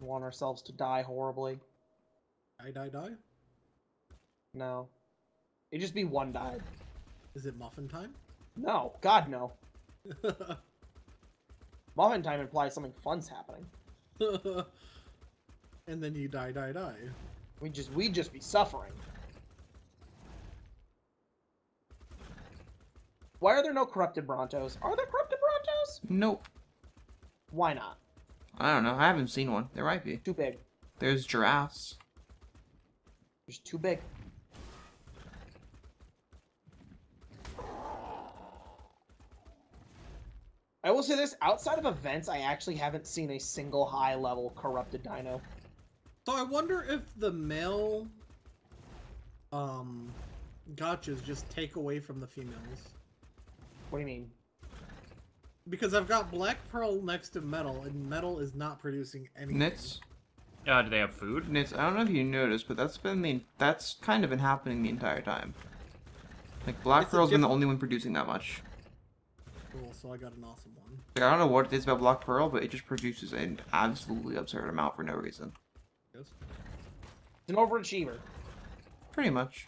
want ourselves to die horribly. Die, die, die. No. It'd just be one die. Is it muffin time? No, God no. [laughs] Muffin time implies something fun's happening. [laughs] and then you die, die, die. We just we'd just be suffering. Why are there no corrupted Brontos? Are there corrupted Brontos? Nope. Why not? I don't know. I haven't seen one. There might be. Too big. There's giraffes. Just too big. I will say this, outside of events, I actually haven't seen a single high level corrupted dino. So I wonder if the male um Gachas just take away from the females. What do you mean? Because I've got black pearl next to metal, and metal is not producing anything. Nitz. Uh, do they have food? Nitz. I don't know if you noticed, but that's been the. That's kind of been happening the entire time. Like Black It's Pearl's been the only one producing that much. Cool, so I got an awesome one. Like, I don't know what it is about Black Pearl, but it just produces an absolutely absurd amount for no reason. Yes. It's an overachiever. Pretty much.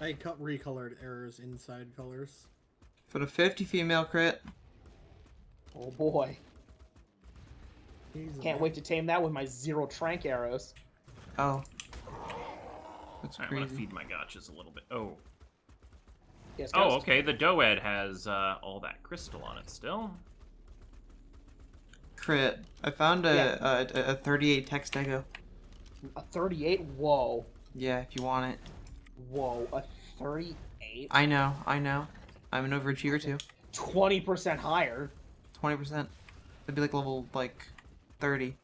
I cut recolored errors inside colors. For the 50 female crit, Oh boy. He's Can't wait to tame that with my zero trank arrows. oh. That's Alright, I'm gonna feed my Gachas a little bit. Oh. Yes, Oh, okay. The Doed has uh, all that crystal on it still. Crit. I found a, Yeah. a, a 38 Tek Stego. A 38? Whoa. Yeah, if you want it. Whoa. A 38? I know, I know. I'm an overachiever too. 20% higher. 20%. That'd be like level, like, 30.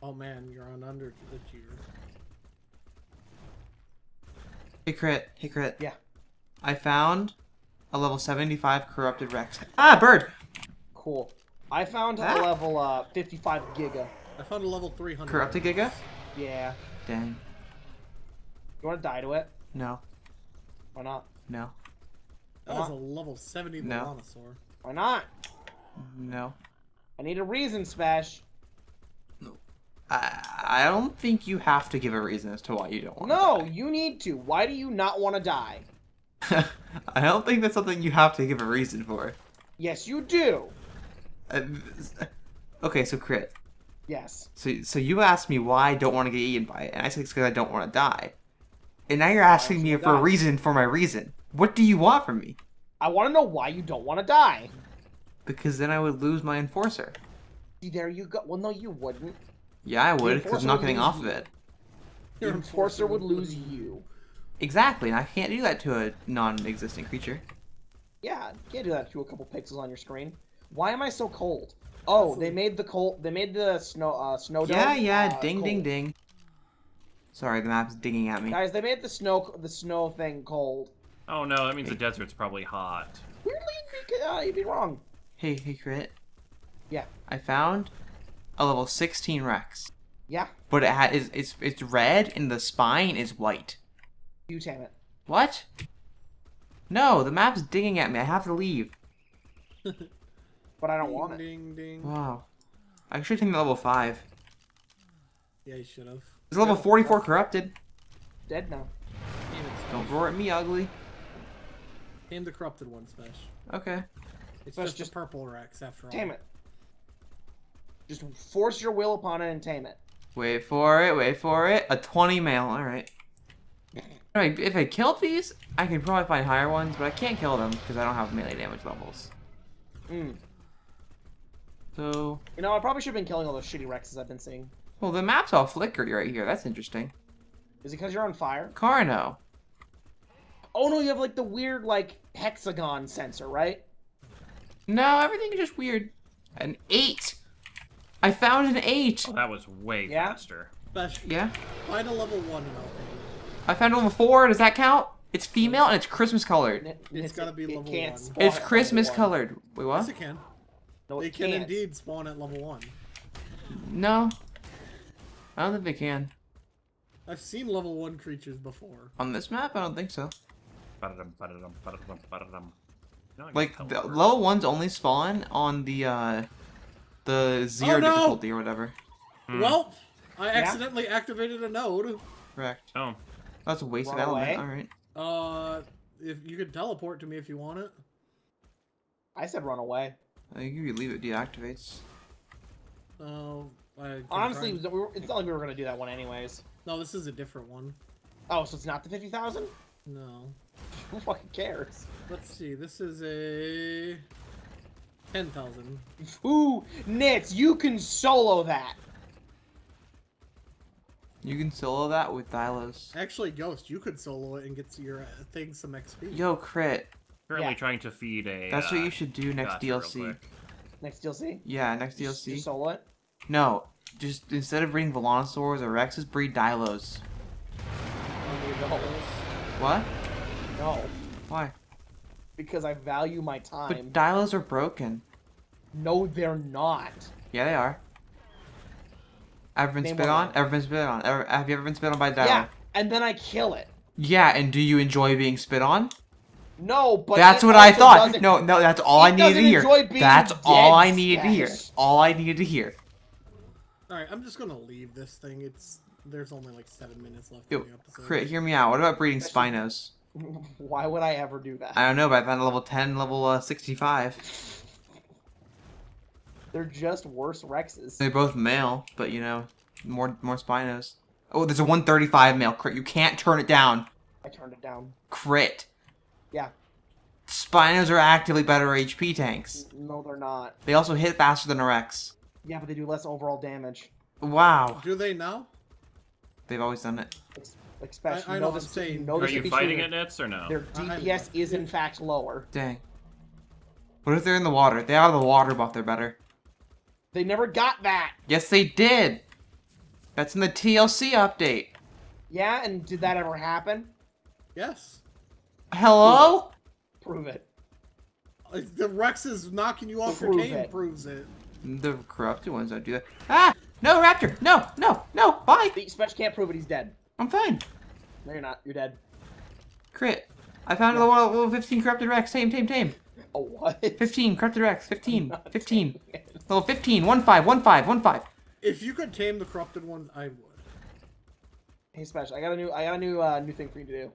Oh man, you're on under achiever. Hey crit, hey crit. Yeah. I found a level 75 corrupted Rex. Ah, bird! Cool. I found Ah. a level uh, 55 giga. I found a level 300. Corrupted Giga? Yeah. Dang. You want to die to it? No, Why not? no, That was a level 70 No. Velonasaur. Why not? no. I need a reason, Smash. I, I don't think you have to give a reason as to why you don't want No, to you need to. Why do you not want to die? die. [laughs] I don't think that's something you have to give a reason for. Yes, you do. Uh, okay, so crit. Yes. So, so you asked me why I don't want to get eaten by it, and I said it's because I don't want to die. And now you're asking me you for a reason for my reason. What do you want from me? I want to know why you don't want to die. Because then I would lose my enforcer. See, there you go. Well, no, you wouldn't. Yeah, I would, because enforcer I'm not getting lose off of it. Your enforcer would lose you. Exactly, and I can't do that to a non-existent creature. Yeah, you can't do that to a couple pixels on your screen. Why am I so cold? Oh, they made the cold. They made the snow uh, snow dome. Yeah, yeah, uh, ding, ding, cold. ding. Sorry, the map's dinging at me. Guys, they made the snow the snow thing cold. Oh no, that means the desert's probably hot. Weirdly, you'd be, uh, you'd be wrong. Hey, hey, crit. Yeah. I found a level 16 Rex, Yeah, but it ha- is it's it's red and the spine is white. you tame it. What? No, the map's dinging at me. I have to leave. [laughs] But I don't want it. Ding, ding. Wow. I should take the level 5. Yeah, you should have. It's level 44 corrupted. Dead now. Tame it, Don't Smash. roar at me, ugly. Tame the corrupted one, Smash. Okay. It's Smash, just, just a purple Rex after all. Tame it. Just force your will upon it and tame it. Wait for it, wait for it. A 20 male, alright. Alright, if I killed these, I can probably find higher ones, but I can't kill them because I don't have melee damage levels. Mm. So, You know, I probably should have been killing all those shitty Rexes I've been seeing. well, the map's all flickery right here. That's interesting. Is it because you're on fire? Carno. Oh no, you have like the weird like hexagon sensor, right? No, everything is just weird. An eight. I found an eight. Oh, that was way Yeah? faster. Special. Yeah. Find a level one now. I found a level four. Does that count? It's female and it's Christmas colored. It, It's gotta be level can't one. It's Christmas one. colored. Wait, what? Yes, it can. No, They it can can't. indeed spawn at level one. No. I don't think they can. I've seen level one creatures before. On this map, I don't think so. Can Like tell the level ones only spawn on the uh the zero Oh, no! difficulty or whatever. Hmm. Well, I accidentally activated a node. Correct. Oh, That's a waste Run of element. All right. Uh, if you could teleport to me if you want it. I said run away. I think if you leave it deactivates. Oh, I can Honestly, try- we were- it's not like we were gonna do that one anyways. no, this is a different one. Oh, so it's not the fifty thousand? No. [laughs] Who fucking cares? Let's see. This is a ten thousand. Ooh, Nitz, you can solo that. You can solo that with Dilos. Actually, Ghost, you could solo it and get your uh, thing some XP. Yo, crit. Currently Yeah. trying to feed a. That's what uh, you should do next DLC. Next DLC. Yeah, next Just- DLC. Just solo it. No, just instead of breeding Velonasaurs or Rexes, breed Dilos. No, What? no, Why? because I value my time. But Dilos are broken. No, they're not. Yeah, they are. Ever been Name spit on? of Ever been spit on? Ever, have you ever been spit on by a Dilo? Yeah, and then I kill it. Yeah, and do you enjoy being spit on? No, but that's what I thought. No, no, that's all I it needed to hear. That's all I needed to hear. All I needed to hear. All right, I'm just gonna leave this thing. It's there's only like seven minutes left Yo, in the episode. Crit, hear me out. What about breeding Spinos? [laughs] Why would I ever do that? I don't know, but I found a level 10, level uh, 65. They're just worse Rexes. They're both male, but you know, more more Spinos. Oh, there's a 135 male crit. You can't turn it down. I turned it down. Crit. Yeah. Spinos are actively better HP tanks. No, they're not. They also hit faster than a Rex. Yeah, but they do less overall damage. Wow. Do they now? They've always done it. Ex- Especially, I you know, know this. I'm saying- you know Are you be fighting true. it, Nitz, or no? Their I- DPS is in fact lower. Dang. What if they're in the water? They have the water buff, they're better. They never got that. Yes, they did. That's in the TLC update. Yeah, and did that ever happen? Yes. Hello? Prove it. The Rex is knocking you off your game it. proves it. The corrupted ones don't do that. Ah! No, Raptor! No, no, no! Bye! The Special can't prove it. He's dead. I'm fine. No, you're not. You're dead. Crit. I found a level, level 15 corrupted Rex. Tame, tame, tame. Oh what? [laughs] 15 corrupted Rex. 15. [laughs] 15. taking. Level 15. 1 5, 1 5, 1 5. If you could tame the corrupted ones, I would. Hey, Special. I got a new. I got a new. Uh, new thing for you to do.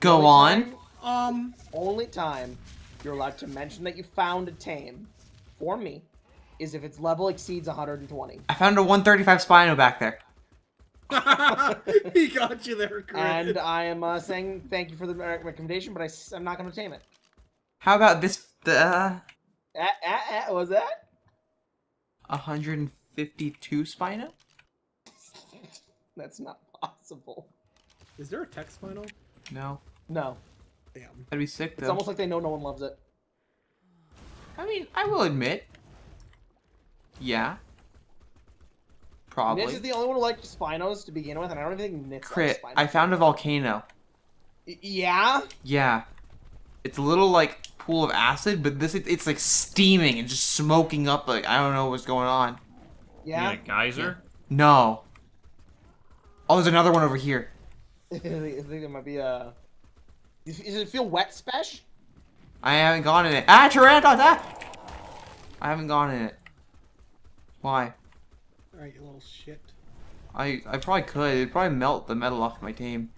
Go on. time- Um, only time you're allowed to mention that you found a tame for me is if its level exceeds 120. I found a 135 Spino back there. [laughs] he got you there, Crit. And I am uh, saying thank you for the recommendation, but I, am not going to tame it. How about this? The uh, Ah, ah, ah, what was that? 152 Spino? [laughs] That's not possible. Is there a Tek Spino? No. No. Damn. That'd be sick though. It's almost like they know no one loves it. I mean, I will admit. Yeah. Probably. Nitz is the only one who liked Spinos to begin with, and I don't even think Nitz Crit. likes Spinos. I found a volcano. Y- Yeah? Yeah. It's a little like pool of acid, but this it, it's like steaming and just smoking up. Like I don't know what's going on. You Yeah? mean a geyser? No. Oh, there's another one over here. I think it might be a. Does does it feel wet, Spesh? I haven't gone in it. Ah, Tyrantos! Ah! I haven't gone in it. Why? Alright, you little shit. I I probably could. It'd probably melt the metal off my team,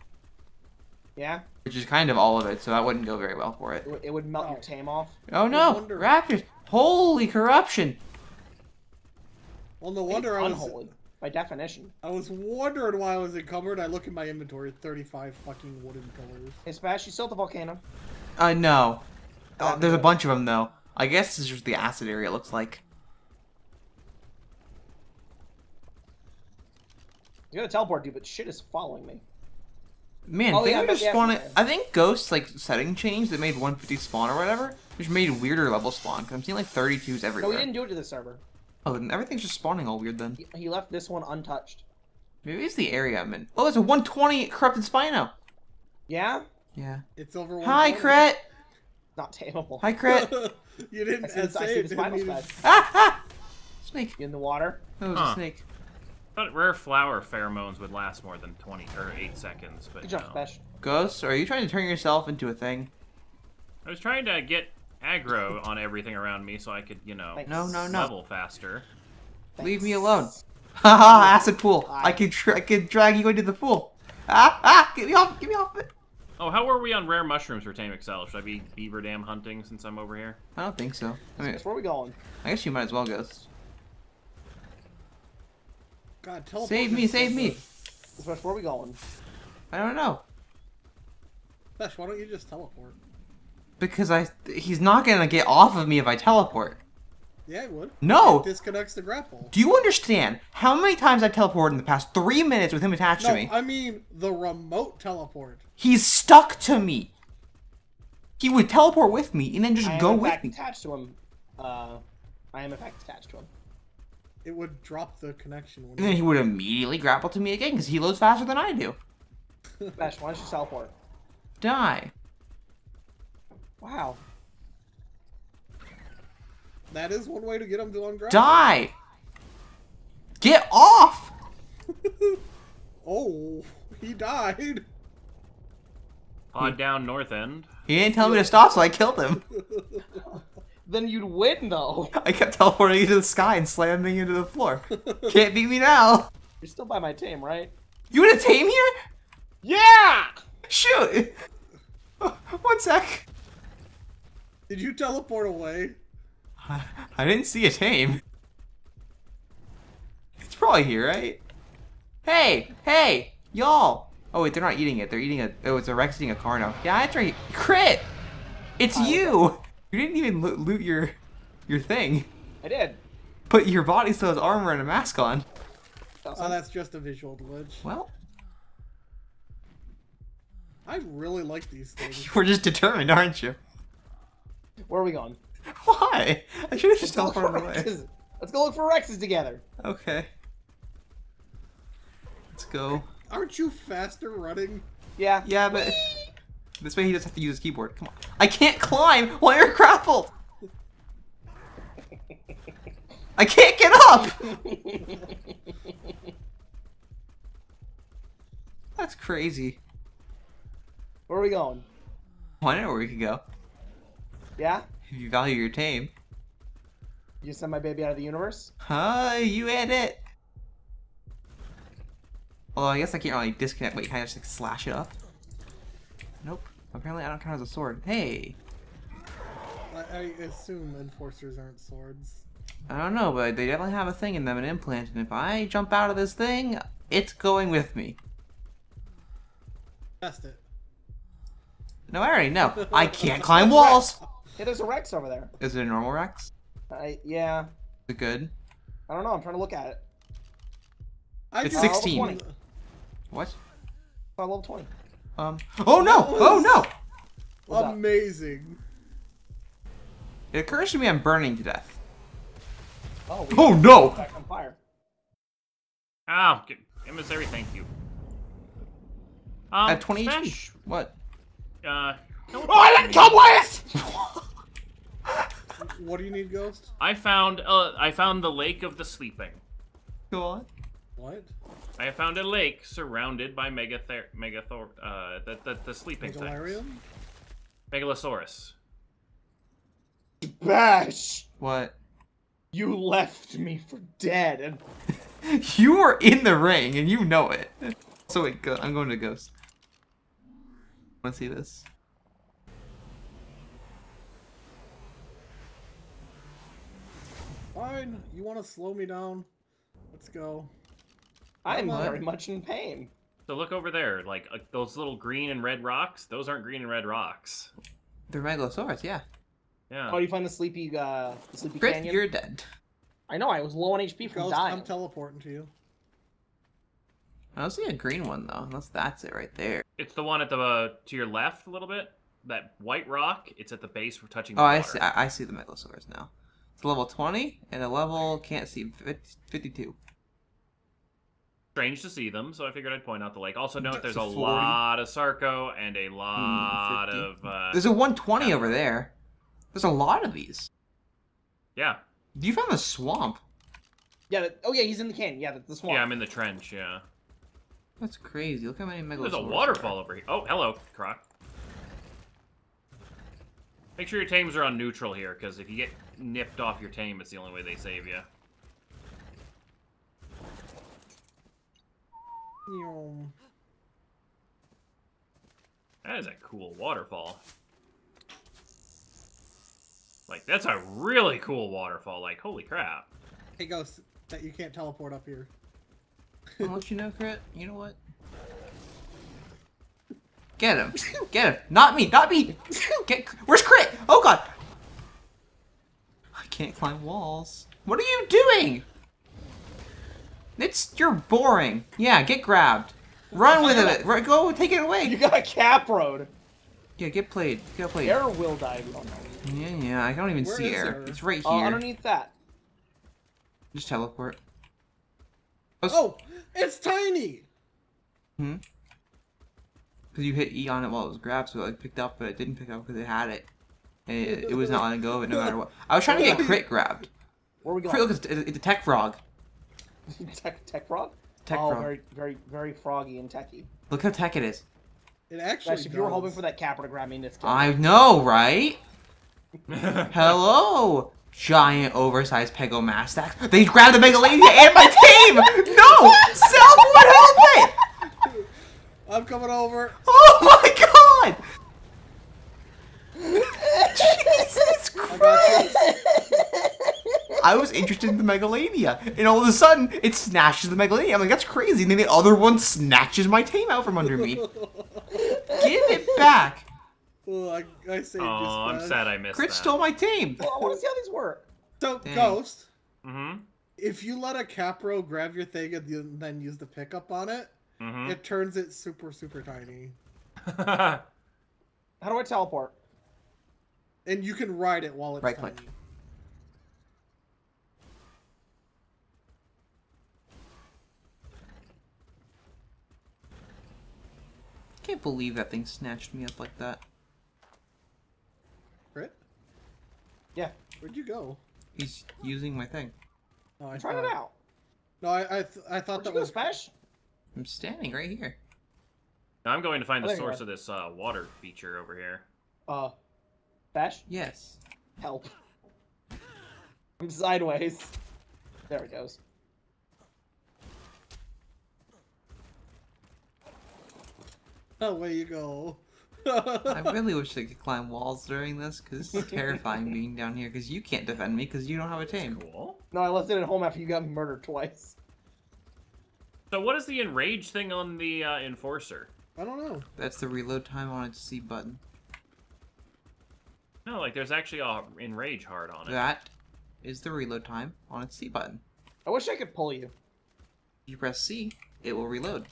Yeah? which is kind of all of it, so that wouldn't go very well for It, it. would- it would melt your Oh. tame off. Oh no, raptors! Holy corruption! Well, no wonder I was. Unholy. By definition. I was wondering why I was encumbered. I look at my inventory, 35 fucking wooden pillars. Hey, Smash, you still at the volcano? Uh, no. Uh, Oh, there's a bunch of them though. I guess this is just the acid area. It looks like. You gotta teleport, dude, but shit is following me. Man, Oh, they yeah, just yeah, spawning. sometimes. I think Ghosts like setting change that made 150 spawn or whatever, which made weirder level spawn. Cause I'm seeing like 32s No, everywhere. we didn't do it to the server. Oh, then everything's just spawning all weird then. He, he left this one untouched. Maybe it's the area I'm in. Oh, there's a 120 corrupted Spino. Yeah? Yeah. It's over Hi, Crit. Not tameable. Hi, Crit. [laughs] you didn't I see, the, I see it. the didn't spinal mean ah, ah. Snake. In the water. That was Huh. a snake. But rare flower pheromones would last more than 20 or 8 seconds. But Good job, no. Ghost, are you trying to turn yourself into a thing? I was trying to get aggro on everything around me so I could, you know, Thanks. No, no, no. level faster. Leave me alone. [laughs] Haha, acid pool. Hi. I could I could drag you into the pool. [laughs] Ah, ah, get me off, get me off it. Oh, how are we on rare mushrooms for Tame Excel? Should I be beaver dam hunting since I'm over here? I don't think so. I mean, where are we going? I guess you might as well, Ghost. God, teleport Save me, save me. good. Where are we going? I don't know. Besh, why don't you just teleport? Because I, he's not gonna get off of me if I teleport. Yeah, I would. No. It disconnects the grapple. Do you understand how many times I've teleported in the past three minutes with him attached No, to me? I mean the remote teleport. He's stuck to me. He would teleport with me and then just I go in with fact me. attached to him. Uh, I am in fact attached to him. It would drop the connection. And then he would immediately grapple to me again because he loads faster than I do. Smash, why don't you teleport? Die. Wow. That is one way to get him to ungrapple. Die. Get off. [laughs] oh, he died. Pod down north end. He ain't telling me to stop, so I killed him. [laughs] Then you'd win, though. [laughs] I kept teleporting into the sky and slamming into the floor. Can't beat me now. You're still by my team, right? You want to tame here? Yeah! Shoot. One sec. Did you teleport away? I didn't see a tame. It's probably here, right? Hey, hey, y'all. Oh wait, they're not eating it. They're eating a. Oh, it's a Rex eating a Carno. Yeah, that's right. Crit. It's Hi, you. You didn't even lo- loot your, your thing. I did. But your body still has armor and a mask on. Awesome. Oh, that's just a visual glitch. Well, I really like these [laughs] things. you were just determined, aren't you? Where are we going? Why? I should have just Let's go, look for teleported away. Let's go look for Rexes together. Okay. Let's go. Aren't you faster running? Yeah. Yeah, but this way he doesn't have to use his keyboard. Come on. I can't climb while you're grappled. I can't get up. That's crazy. Where are we going? I don't know where we could go Yeah? if you value your tame. You send my baby out of the universe? Huh? You and it. Although I guess I can't really disconnect. Wait, can I just like slash it up? Nope. Apparently I don't count as a sword. Hey. I, I assume enforcers aren't swords. I don't know, but they definitely have a thing in them, an implant, and if I jump out of this thing, it's going with me. Test it. No, I already know. [laughs] I can't climb walls. [laughs] Hey, there's a Rex over there. Is it a normal Rex? I, yeah. Is it good? I don't know. I'm trying to look at it. I It's 16. 20. What? It's on level 20. Um. Oh no! Oh no! What's up? Amazing. It occurs to me I'm burning to death. Oh, Oh no! back on fire. Ah, get, emissary, thank you. Um, I have 20 Smash, HP. What? Uh, Oh, I didn't come with! What do you need, Ghost? I found uh, I found the lake of the sleeping. Go on. What? I found a lake surrounded by megather megathor uh the the, the sleeping things. Megalarium? Megalosaurus. Bash! What? You left me for dead. And [laughs] You are in the ring and you know it. So wait, go, I'm going to Ghost. Want to see this? Fine. You want to slow me down? Let's go. I'm What? very much in pain. So look over there, like uh, those little green and red rocks. Those aren't green and red rocks. They're Megalosaurus, yeah. Yeah. How do you find the sleepy, uh, the sleepy Crit, canyon? you're dead. I know. I was low on HP from Ghost, dying. I'm teleporting to you. I don't see a green one though, unless that's it right there. It's the one at the uh, to your left a little bit. That white rock. It's at the base. We're touching. The Oh, I see. I, I see the Megalosaurus now. It's level 20 and a level can't see 52. Strange to see them, so I figured I'd point out the lake. Also note there's a a lot of Sarco and a lot 50. of uh, There's a 120 over there. There's a lot of these. yeah, You found the swamp. Yeah. that- Oh yeah, he's in the canyon. Yeah, the, the swamp. yeah. I'm in the trench. Yeah. That's crazy. Look how many Megalosaurus. There's a waterfall are. over here. Oh, hello, Croc. Make sure your tames are on neutral here, because if you get nipped off your tame, it's the only way they save you. Yum. That is a cool waterfall. Like, that's a really cool waterfall. Like, holy crap. Hey, Ghost, that you can't teleport up here. I'll let you know, Crit. You know what? Get him. Get him. Not me. Not me. Get. Where's Crit? Oh god. I can't climb walls. What are you doing? It's you're boring. Yeah, get grabbed. Run with it. Run, go take it away. You got a cap road. Yeah, get played. Get played. Air will die. Don't. Yeah, yeah. I don't even Where see air. It's right Uh, here. underneath that. Just teleport. Oh, it's tiny! Hmm. Because you hit E on it while it was grabbed, so it like, picked up, but it didn't pick up because it had it. And it, it was not letting go of it no matter what. I was trying to get crit grabbed. Where are we going? Crit, look, it's, it's a Tek frog. [laughs] tech, Tek frog. Tech oh, frog. very, very, very froggy and techy. Look how tech it is. It actually Guys, if you were hoping for that capper to grab me, it's I know, right? [laughs] Hello, giant oversized Pegomastax. They grabbed the Mega Megalania and my team! No! [laughs] Self, what help it? I'm coming over. Oh my god! Jesus I. Christ! I was interested in the Megalania, and all of a sudden, it snatches the Megalania. I'm like, that's crazy. And then the other one snatches my tame out from under me. Give it back. Oh, I, I saved Oh, you, I'm sad I missed Crit that. stole my tame. Well, I want to see how these work. So, Dang. Ghost, Mm-hmm. if you let a Capro grab your thing and then use the pickup on it, Mm-hmm. it turns it super, super tiny. [laughs] How do I teleport? And you can ride it while it's Right tiny. click. Can't believe that thing snatched me up like that. Crit? Yeah, Where'd you go? He's using my thing. Oh, I I'm trying it out. No, I, I, th- I thought Where'd you that go, was. Smash? I'm standing right here. Now I'm going to find Oh, the source of this uh, water feature over here. Uh, Bash? Yes. Help. I'm sideways. There it goes. Away you go. I [laughs] really wish I could climb walls during this, because it's terrifying being down here, because you can't defend me, because you don't have a tame. Cool. No, I left it at home after you got me murdered twice. So what is the enrage thing on the uh, enforcer? I don't know. That's the reload time on its C button. No, like there's actually a enrage hard on it. That is the reload time on its C button. I wish I could pull you. If you press C, it will reload.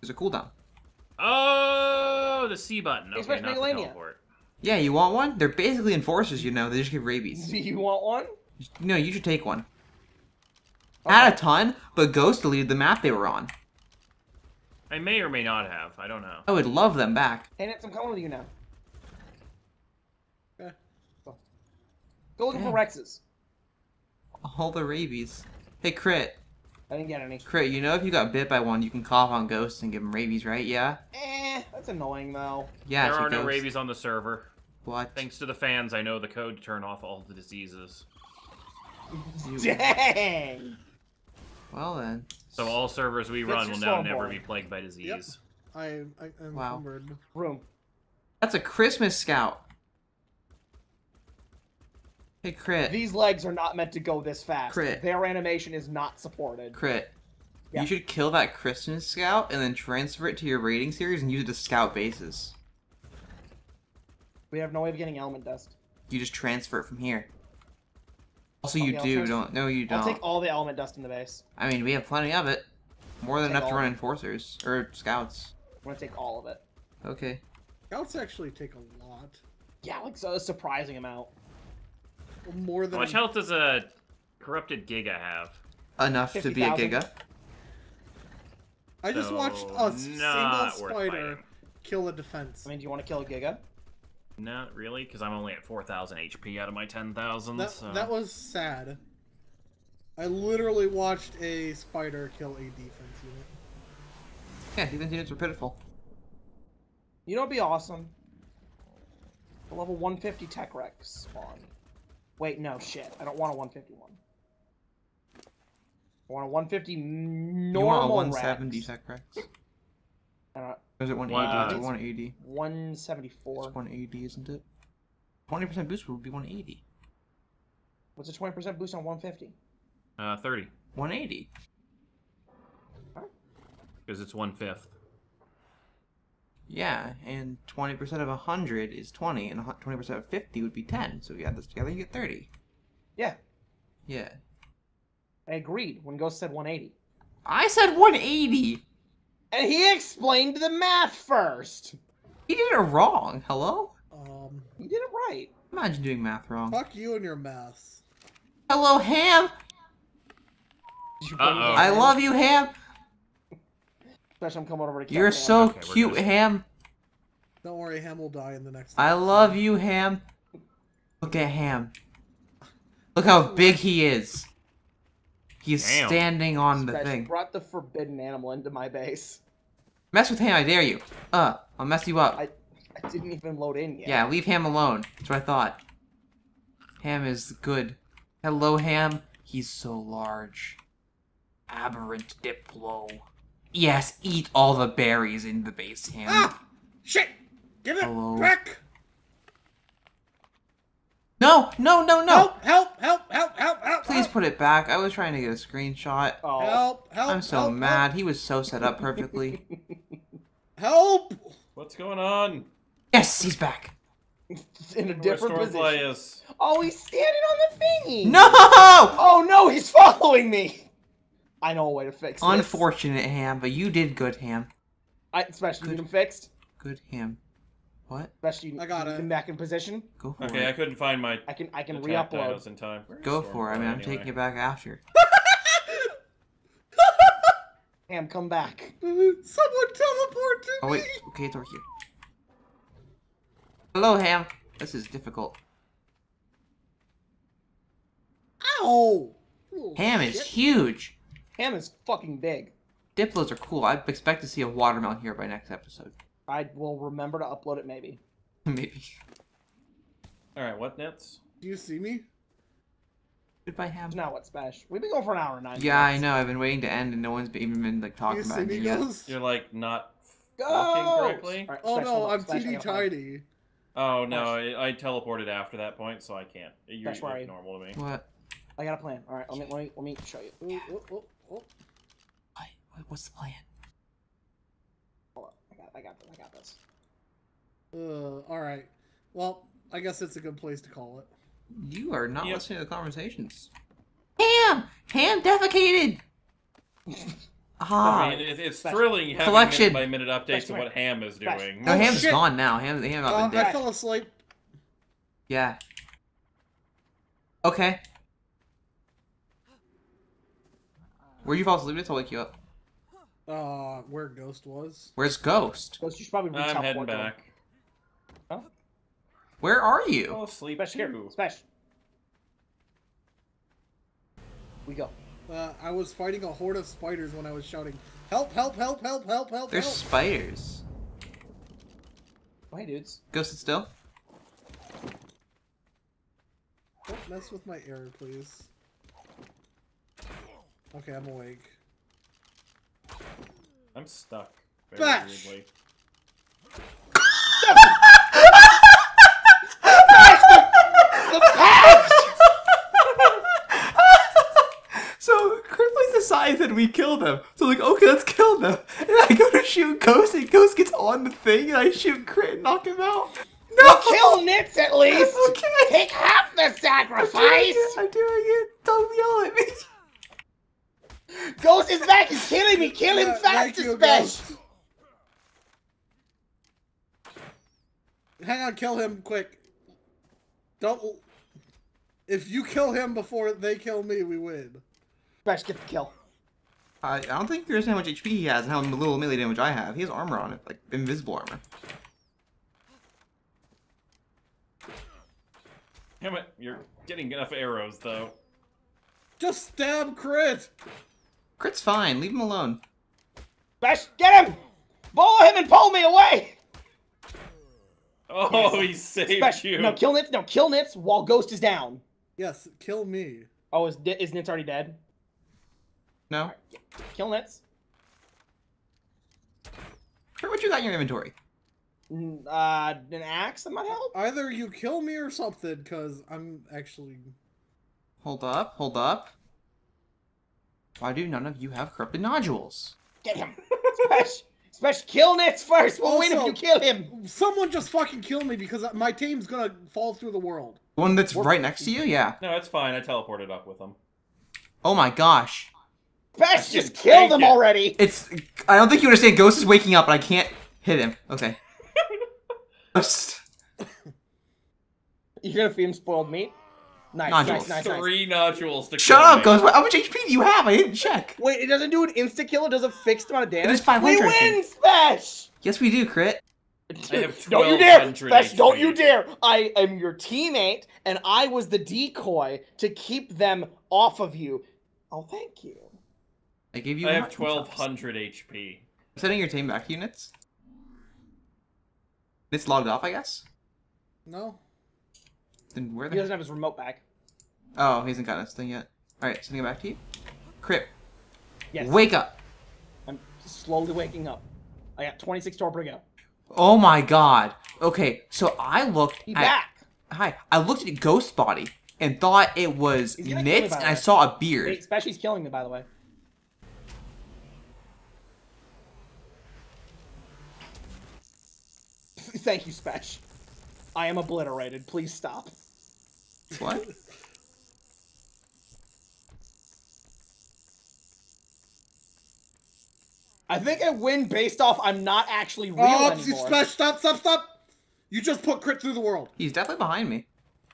There's a cooldown. Oh, the C button. Hey, Okay, Smash not the Megalania. teleport. Yeah, you want one? They're basically enforcers, you know. They just give rabies. Do [laughs] you want one? No, you should take one. Okay. Not a ton, but Ghost deleted the map they were on. I may or may not have. I don't know. I would love them back. Hey, Nitz, I'm coming with you now. Okay. Go looking for Yeah. Rexes. All the rabies. Hey, Crit. I didn't get any. Crit, you know if you got bit by one, you can cough on ghosts and give them rabies, right? Yeah? Eh, that's annoying though. Yeah, there it's a are no Ghost. rabies on the server. What? Thanks to the fans, I know the code to turn off all the diseases. [laughs] Dang! Well then. So all servers we That's run will now slow never be plagued by disease. I, I am Wow. encumbered. Room. That's a Christmas scout. Hey, Crit. These legs are not meant to go this fast. Crit. Their animation is not supported. Crit. Yeah. You should kill that Christmas scout and then transfer it to your raiding series and use it to scout bases. We have no way of getting element dust. You just transfer it from here. Also, you do don't? No, you I'll don't. take all the element dust in the base. I mean, we have plenty of it. More than enough to run enforcers or scouts. I'm gonna take all of it. Okay. Scouts actually take a lot. Yeah, like so a surprising amount. More than. How than much health does a corrupted Giga have? Enough to be a giga. I just So, watched a single spider fighting. kill a defense. I mean, do you want to kill a Giga? Not really, because I'm only at 4,000 HP out of my 10,000. that, so. that was sad. I literally watched a spider kill a defense unit. Yeah, defense units are pitiful. You know what'd be awesome? A level 150 Tek Rex spawn. Wait, no, shit. I don't want a 151. I want a 150 normal you want a 170 Rex. Tek rex? I don't- Or is it 180? Wow. it's 180. 174. It's 180, isn't it? 20% boost would be 180. What's a 20% boost on 150? Uh, 30. 180. Because it's one fifth. Yeah, and 20% of 100 is 20, and 20% of 50 would be 10. So you add this together, you get 30. Yeah, Yeah. I agreed when Ghost said 180. I said 180! And he explained the math first. He did it wrong. Hello? Um, He did it right. Imagine doing math wrong. fuck you and your math. Hello, Ham! Did you bring Uh-oh. I love you, Ham! Especially I'm coming over to kill You're him. so Okay, cute, good. Ham! Don't worry, Ham will die in the next. I episode. love you, Ham. Look at Ham. Look how big he is. He's Damn. standing on the Special thing. brought the forbidden animal into my base. Mess with him, I dare you. Uh, I'll mess you up. I I didn't even load in yet. Yeah, leave Ham alone. That's what I thought. Ham is good. Hello, Ham. He's so large. Aberrant Diplo. Yes, eat all the berries in the base, Ham. Ah! Shit! Give it Hello. back! No, no, no, no! Help! Help! Help! Help! Help! Help! Please help, put it back. I was trying to get a screenshot. Oh. Help! Help! I'm so help, mad. He was so set up perfectly. [laughs] Help! What's going on? yes, he's back. in a different Where's position. Stormfly? Oh, he's standing on the thingy. No! Oh no, he's following me. I know a way to fix this. Unfortunate, Ham, but you did good, Ham. I, especially need Good. him fixed. Good, Ham. What? Especially I got need it. back in position. Go for it. Okay, I couldn't find my I can I can re-upload. in time. Go for it. I Stormfly mean, I'm taking it back after. [laughs] Ham, come back. [laughs] Someone teleport to Oh me! wait, okay, it's over here. Hello, Ham. This is difficult. Ow! Little Ham is huge. Ham is fucking big. Diplos are cool. I expect to see a watermelon here by next episode. I will remember to upload it maybe. [laughs] Maybe. All right, what Nitz? Do you see me? Goodbye, Ham. Now what, Spesh? We've been going for an hour and nine. Yeah, I know. I've been waiting to end, and no one's even been like Do talking you about see it me, yet. Ghost? You're like not Go! walking correctly. Alright, Oh no, up. I'm Spesh, I teeny tiny. Oh no, I, I teleported after that point, so I can't. You're That's right. like normal to me. What? I got a plan. All right, let me let me let me show you. Oh, oh, oh, oh. What? What- What's the plan? Hold on. I got this. I got this. Uh, alright. Well, I guess it's a good place to call it. You are not Yep. listening to the conversations. Ham! Ham defecated! [laughs] Ah. I mean, it, it's Special. thrilling having Collection. minute by minute updates Special. of what Ham is Special. doing. no, Oh, Ham's shit. gone now. Ham, Ham Uh, not I fell asleep. Yeah. Okay. Where'd you fall asleep? I'll wake you up. Uh, where Ghost was. Where's Ghost? Ghost, you should probably reach I'm out heading for it, back. Where are you? Oh, sleep Spesh here. too. Spesh. We go. Uh, I was fighting a horde of spiders when I was shouting, "Help! Help! Help! Help! Help! Help! There's help!" spiders. Oh, hey, dudes. Ghost sit still. Don't mess with my air, please. Okay, I'm awake. I'm stuck. Very Bash! weirdly. The [laughs] patch! so Crippling decides that we kill them. So like, okay, let's kill them. And I go to shoot Ghost, and Ghost gets on the thing, and I shoot Crit and knock him out. No! Well, kill Nitz at least. [laughs] Okay. Take half the I'm doing sacrifice. it. I'm doing it. Don't yell at me. Ghost is back. He's killing me. Kill him Yeah, fast, thank you, Spesh. Ghost. Hang on, kill him quick. Don't. If you kill him before they kill me, we win. Spesh, get the kill. I, I don't think there's how much HP he has and how little melee damage I have. He has armor on it, like invisible armor. Damn it, you're getting enough arrows though. Just stab crit. Crit's fine. Leave him alone. Spesh, get him. Bowl him and pull me away. Oh, he saved Spesh, you. no, kill Nitz. No, kill Nitz while Ghost is down. Yes, kill me. Oh, is, Di- is Nitz already dead? No. Kill Nitz. Crit, what you got in your inventory? Uh, an axe that might help. Either you kill me or something, because I'm actually. Hold up. Hold up. Why do none of you have corrupted nodules? Get him. [laughs] Smash! Spesh, kill Nitz first. We'll win if you kill him. Someone just fucking kill me because my team's gonna fall through the world. The one that's We're- right next to you? Yeah. No, it's fine. I teleported up with him. Oh my gosh. Spesh, just Take kill them it. already. It's. I don't think you understand. Ghost is waking up and I can't hit him. Okay. [laughs] Ghost. You're gonna feed him spoiled meat. Nice, Nodules. nice, nice, nice. Three nodules to Shut kill up. Ghost. How much HP do you have? I didn't check. Wait, it doesn't do an insta kill. It does a fixed amount of damage. is 500, We win, think. Spesh. Yes, we do, Crit. I [laughs] don't you dare, 1200 Spesh! Don't you dare! I am your teammate, and I was the decoy to keep them off of you. Oh, thank you. I gave you. I have heart twelve chops. hundred HP. Setting your team back units. It's logged off, I guess. No? Then where the He doesn't have his remote back. Oh, he hasn't gotten his thing yet. All right, sending it back to you. Crit. Yes. Wake up. I'm slowly waking up. I got 26 torpor to go. Oh my god. Okay, so I looked He's at back. hi. I looked at Ghost Body and thought it was He's gonna kill me, Nitz, and I saw a beard. Wait, Spesh, he's killing me, by the way. [laughs] Thank you, Spesh. I am obliterated. Please stop. What? I think I win based off I'm not actually real Oh, anymore. smash! Stop! Stop! Stop! You just put crit through the world. He's definitely behind me.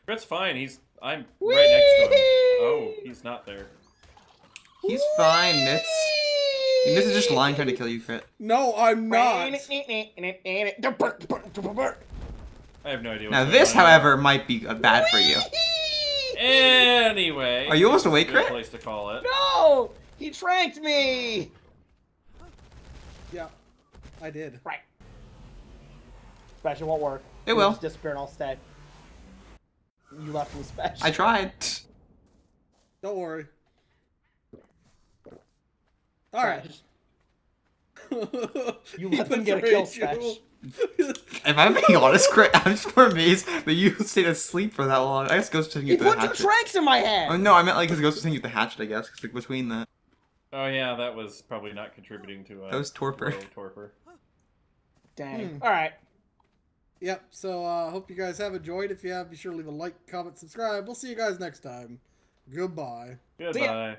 Crit's fine. He's I'm right next to him. Oh, he's not there. He's fine, Nitz. Nitz is just lying trying to kill you, Crit. No, I'm not. I have no idea. Now what's this, going on. however, might be bad for you. Anyway. Are you almost awake, Good Crit? place to call it. No! He tranked me! Yeah, I did. Right. Spesh, it won't work. It You'll will. Just disappear and I'll stay. You left with Spesh. I tried. Don't worry. All right. [laughs] You let them get a kill, Spesh. [laughs] If I'm being honest, Crit, I'm just more amazed that you stayed asleep for that long. I guess Ghost was hitting you He with the put two hatchet. in my head! Oh, no, I meant like his Ghost was hitting you with the hatchet, I guess, 'cause, like between the Oh yeah, that was probably not contributing to a that was torpor. torpor. Dang. Hmm. Alright. Yep. So uh hope you guys have enjoyed. If you have, be sure to leave a like, comment, subscribe. We'll see you guys next time. Goodbye. ya. Goodbye.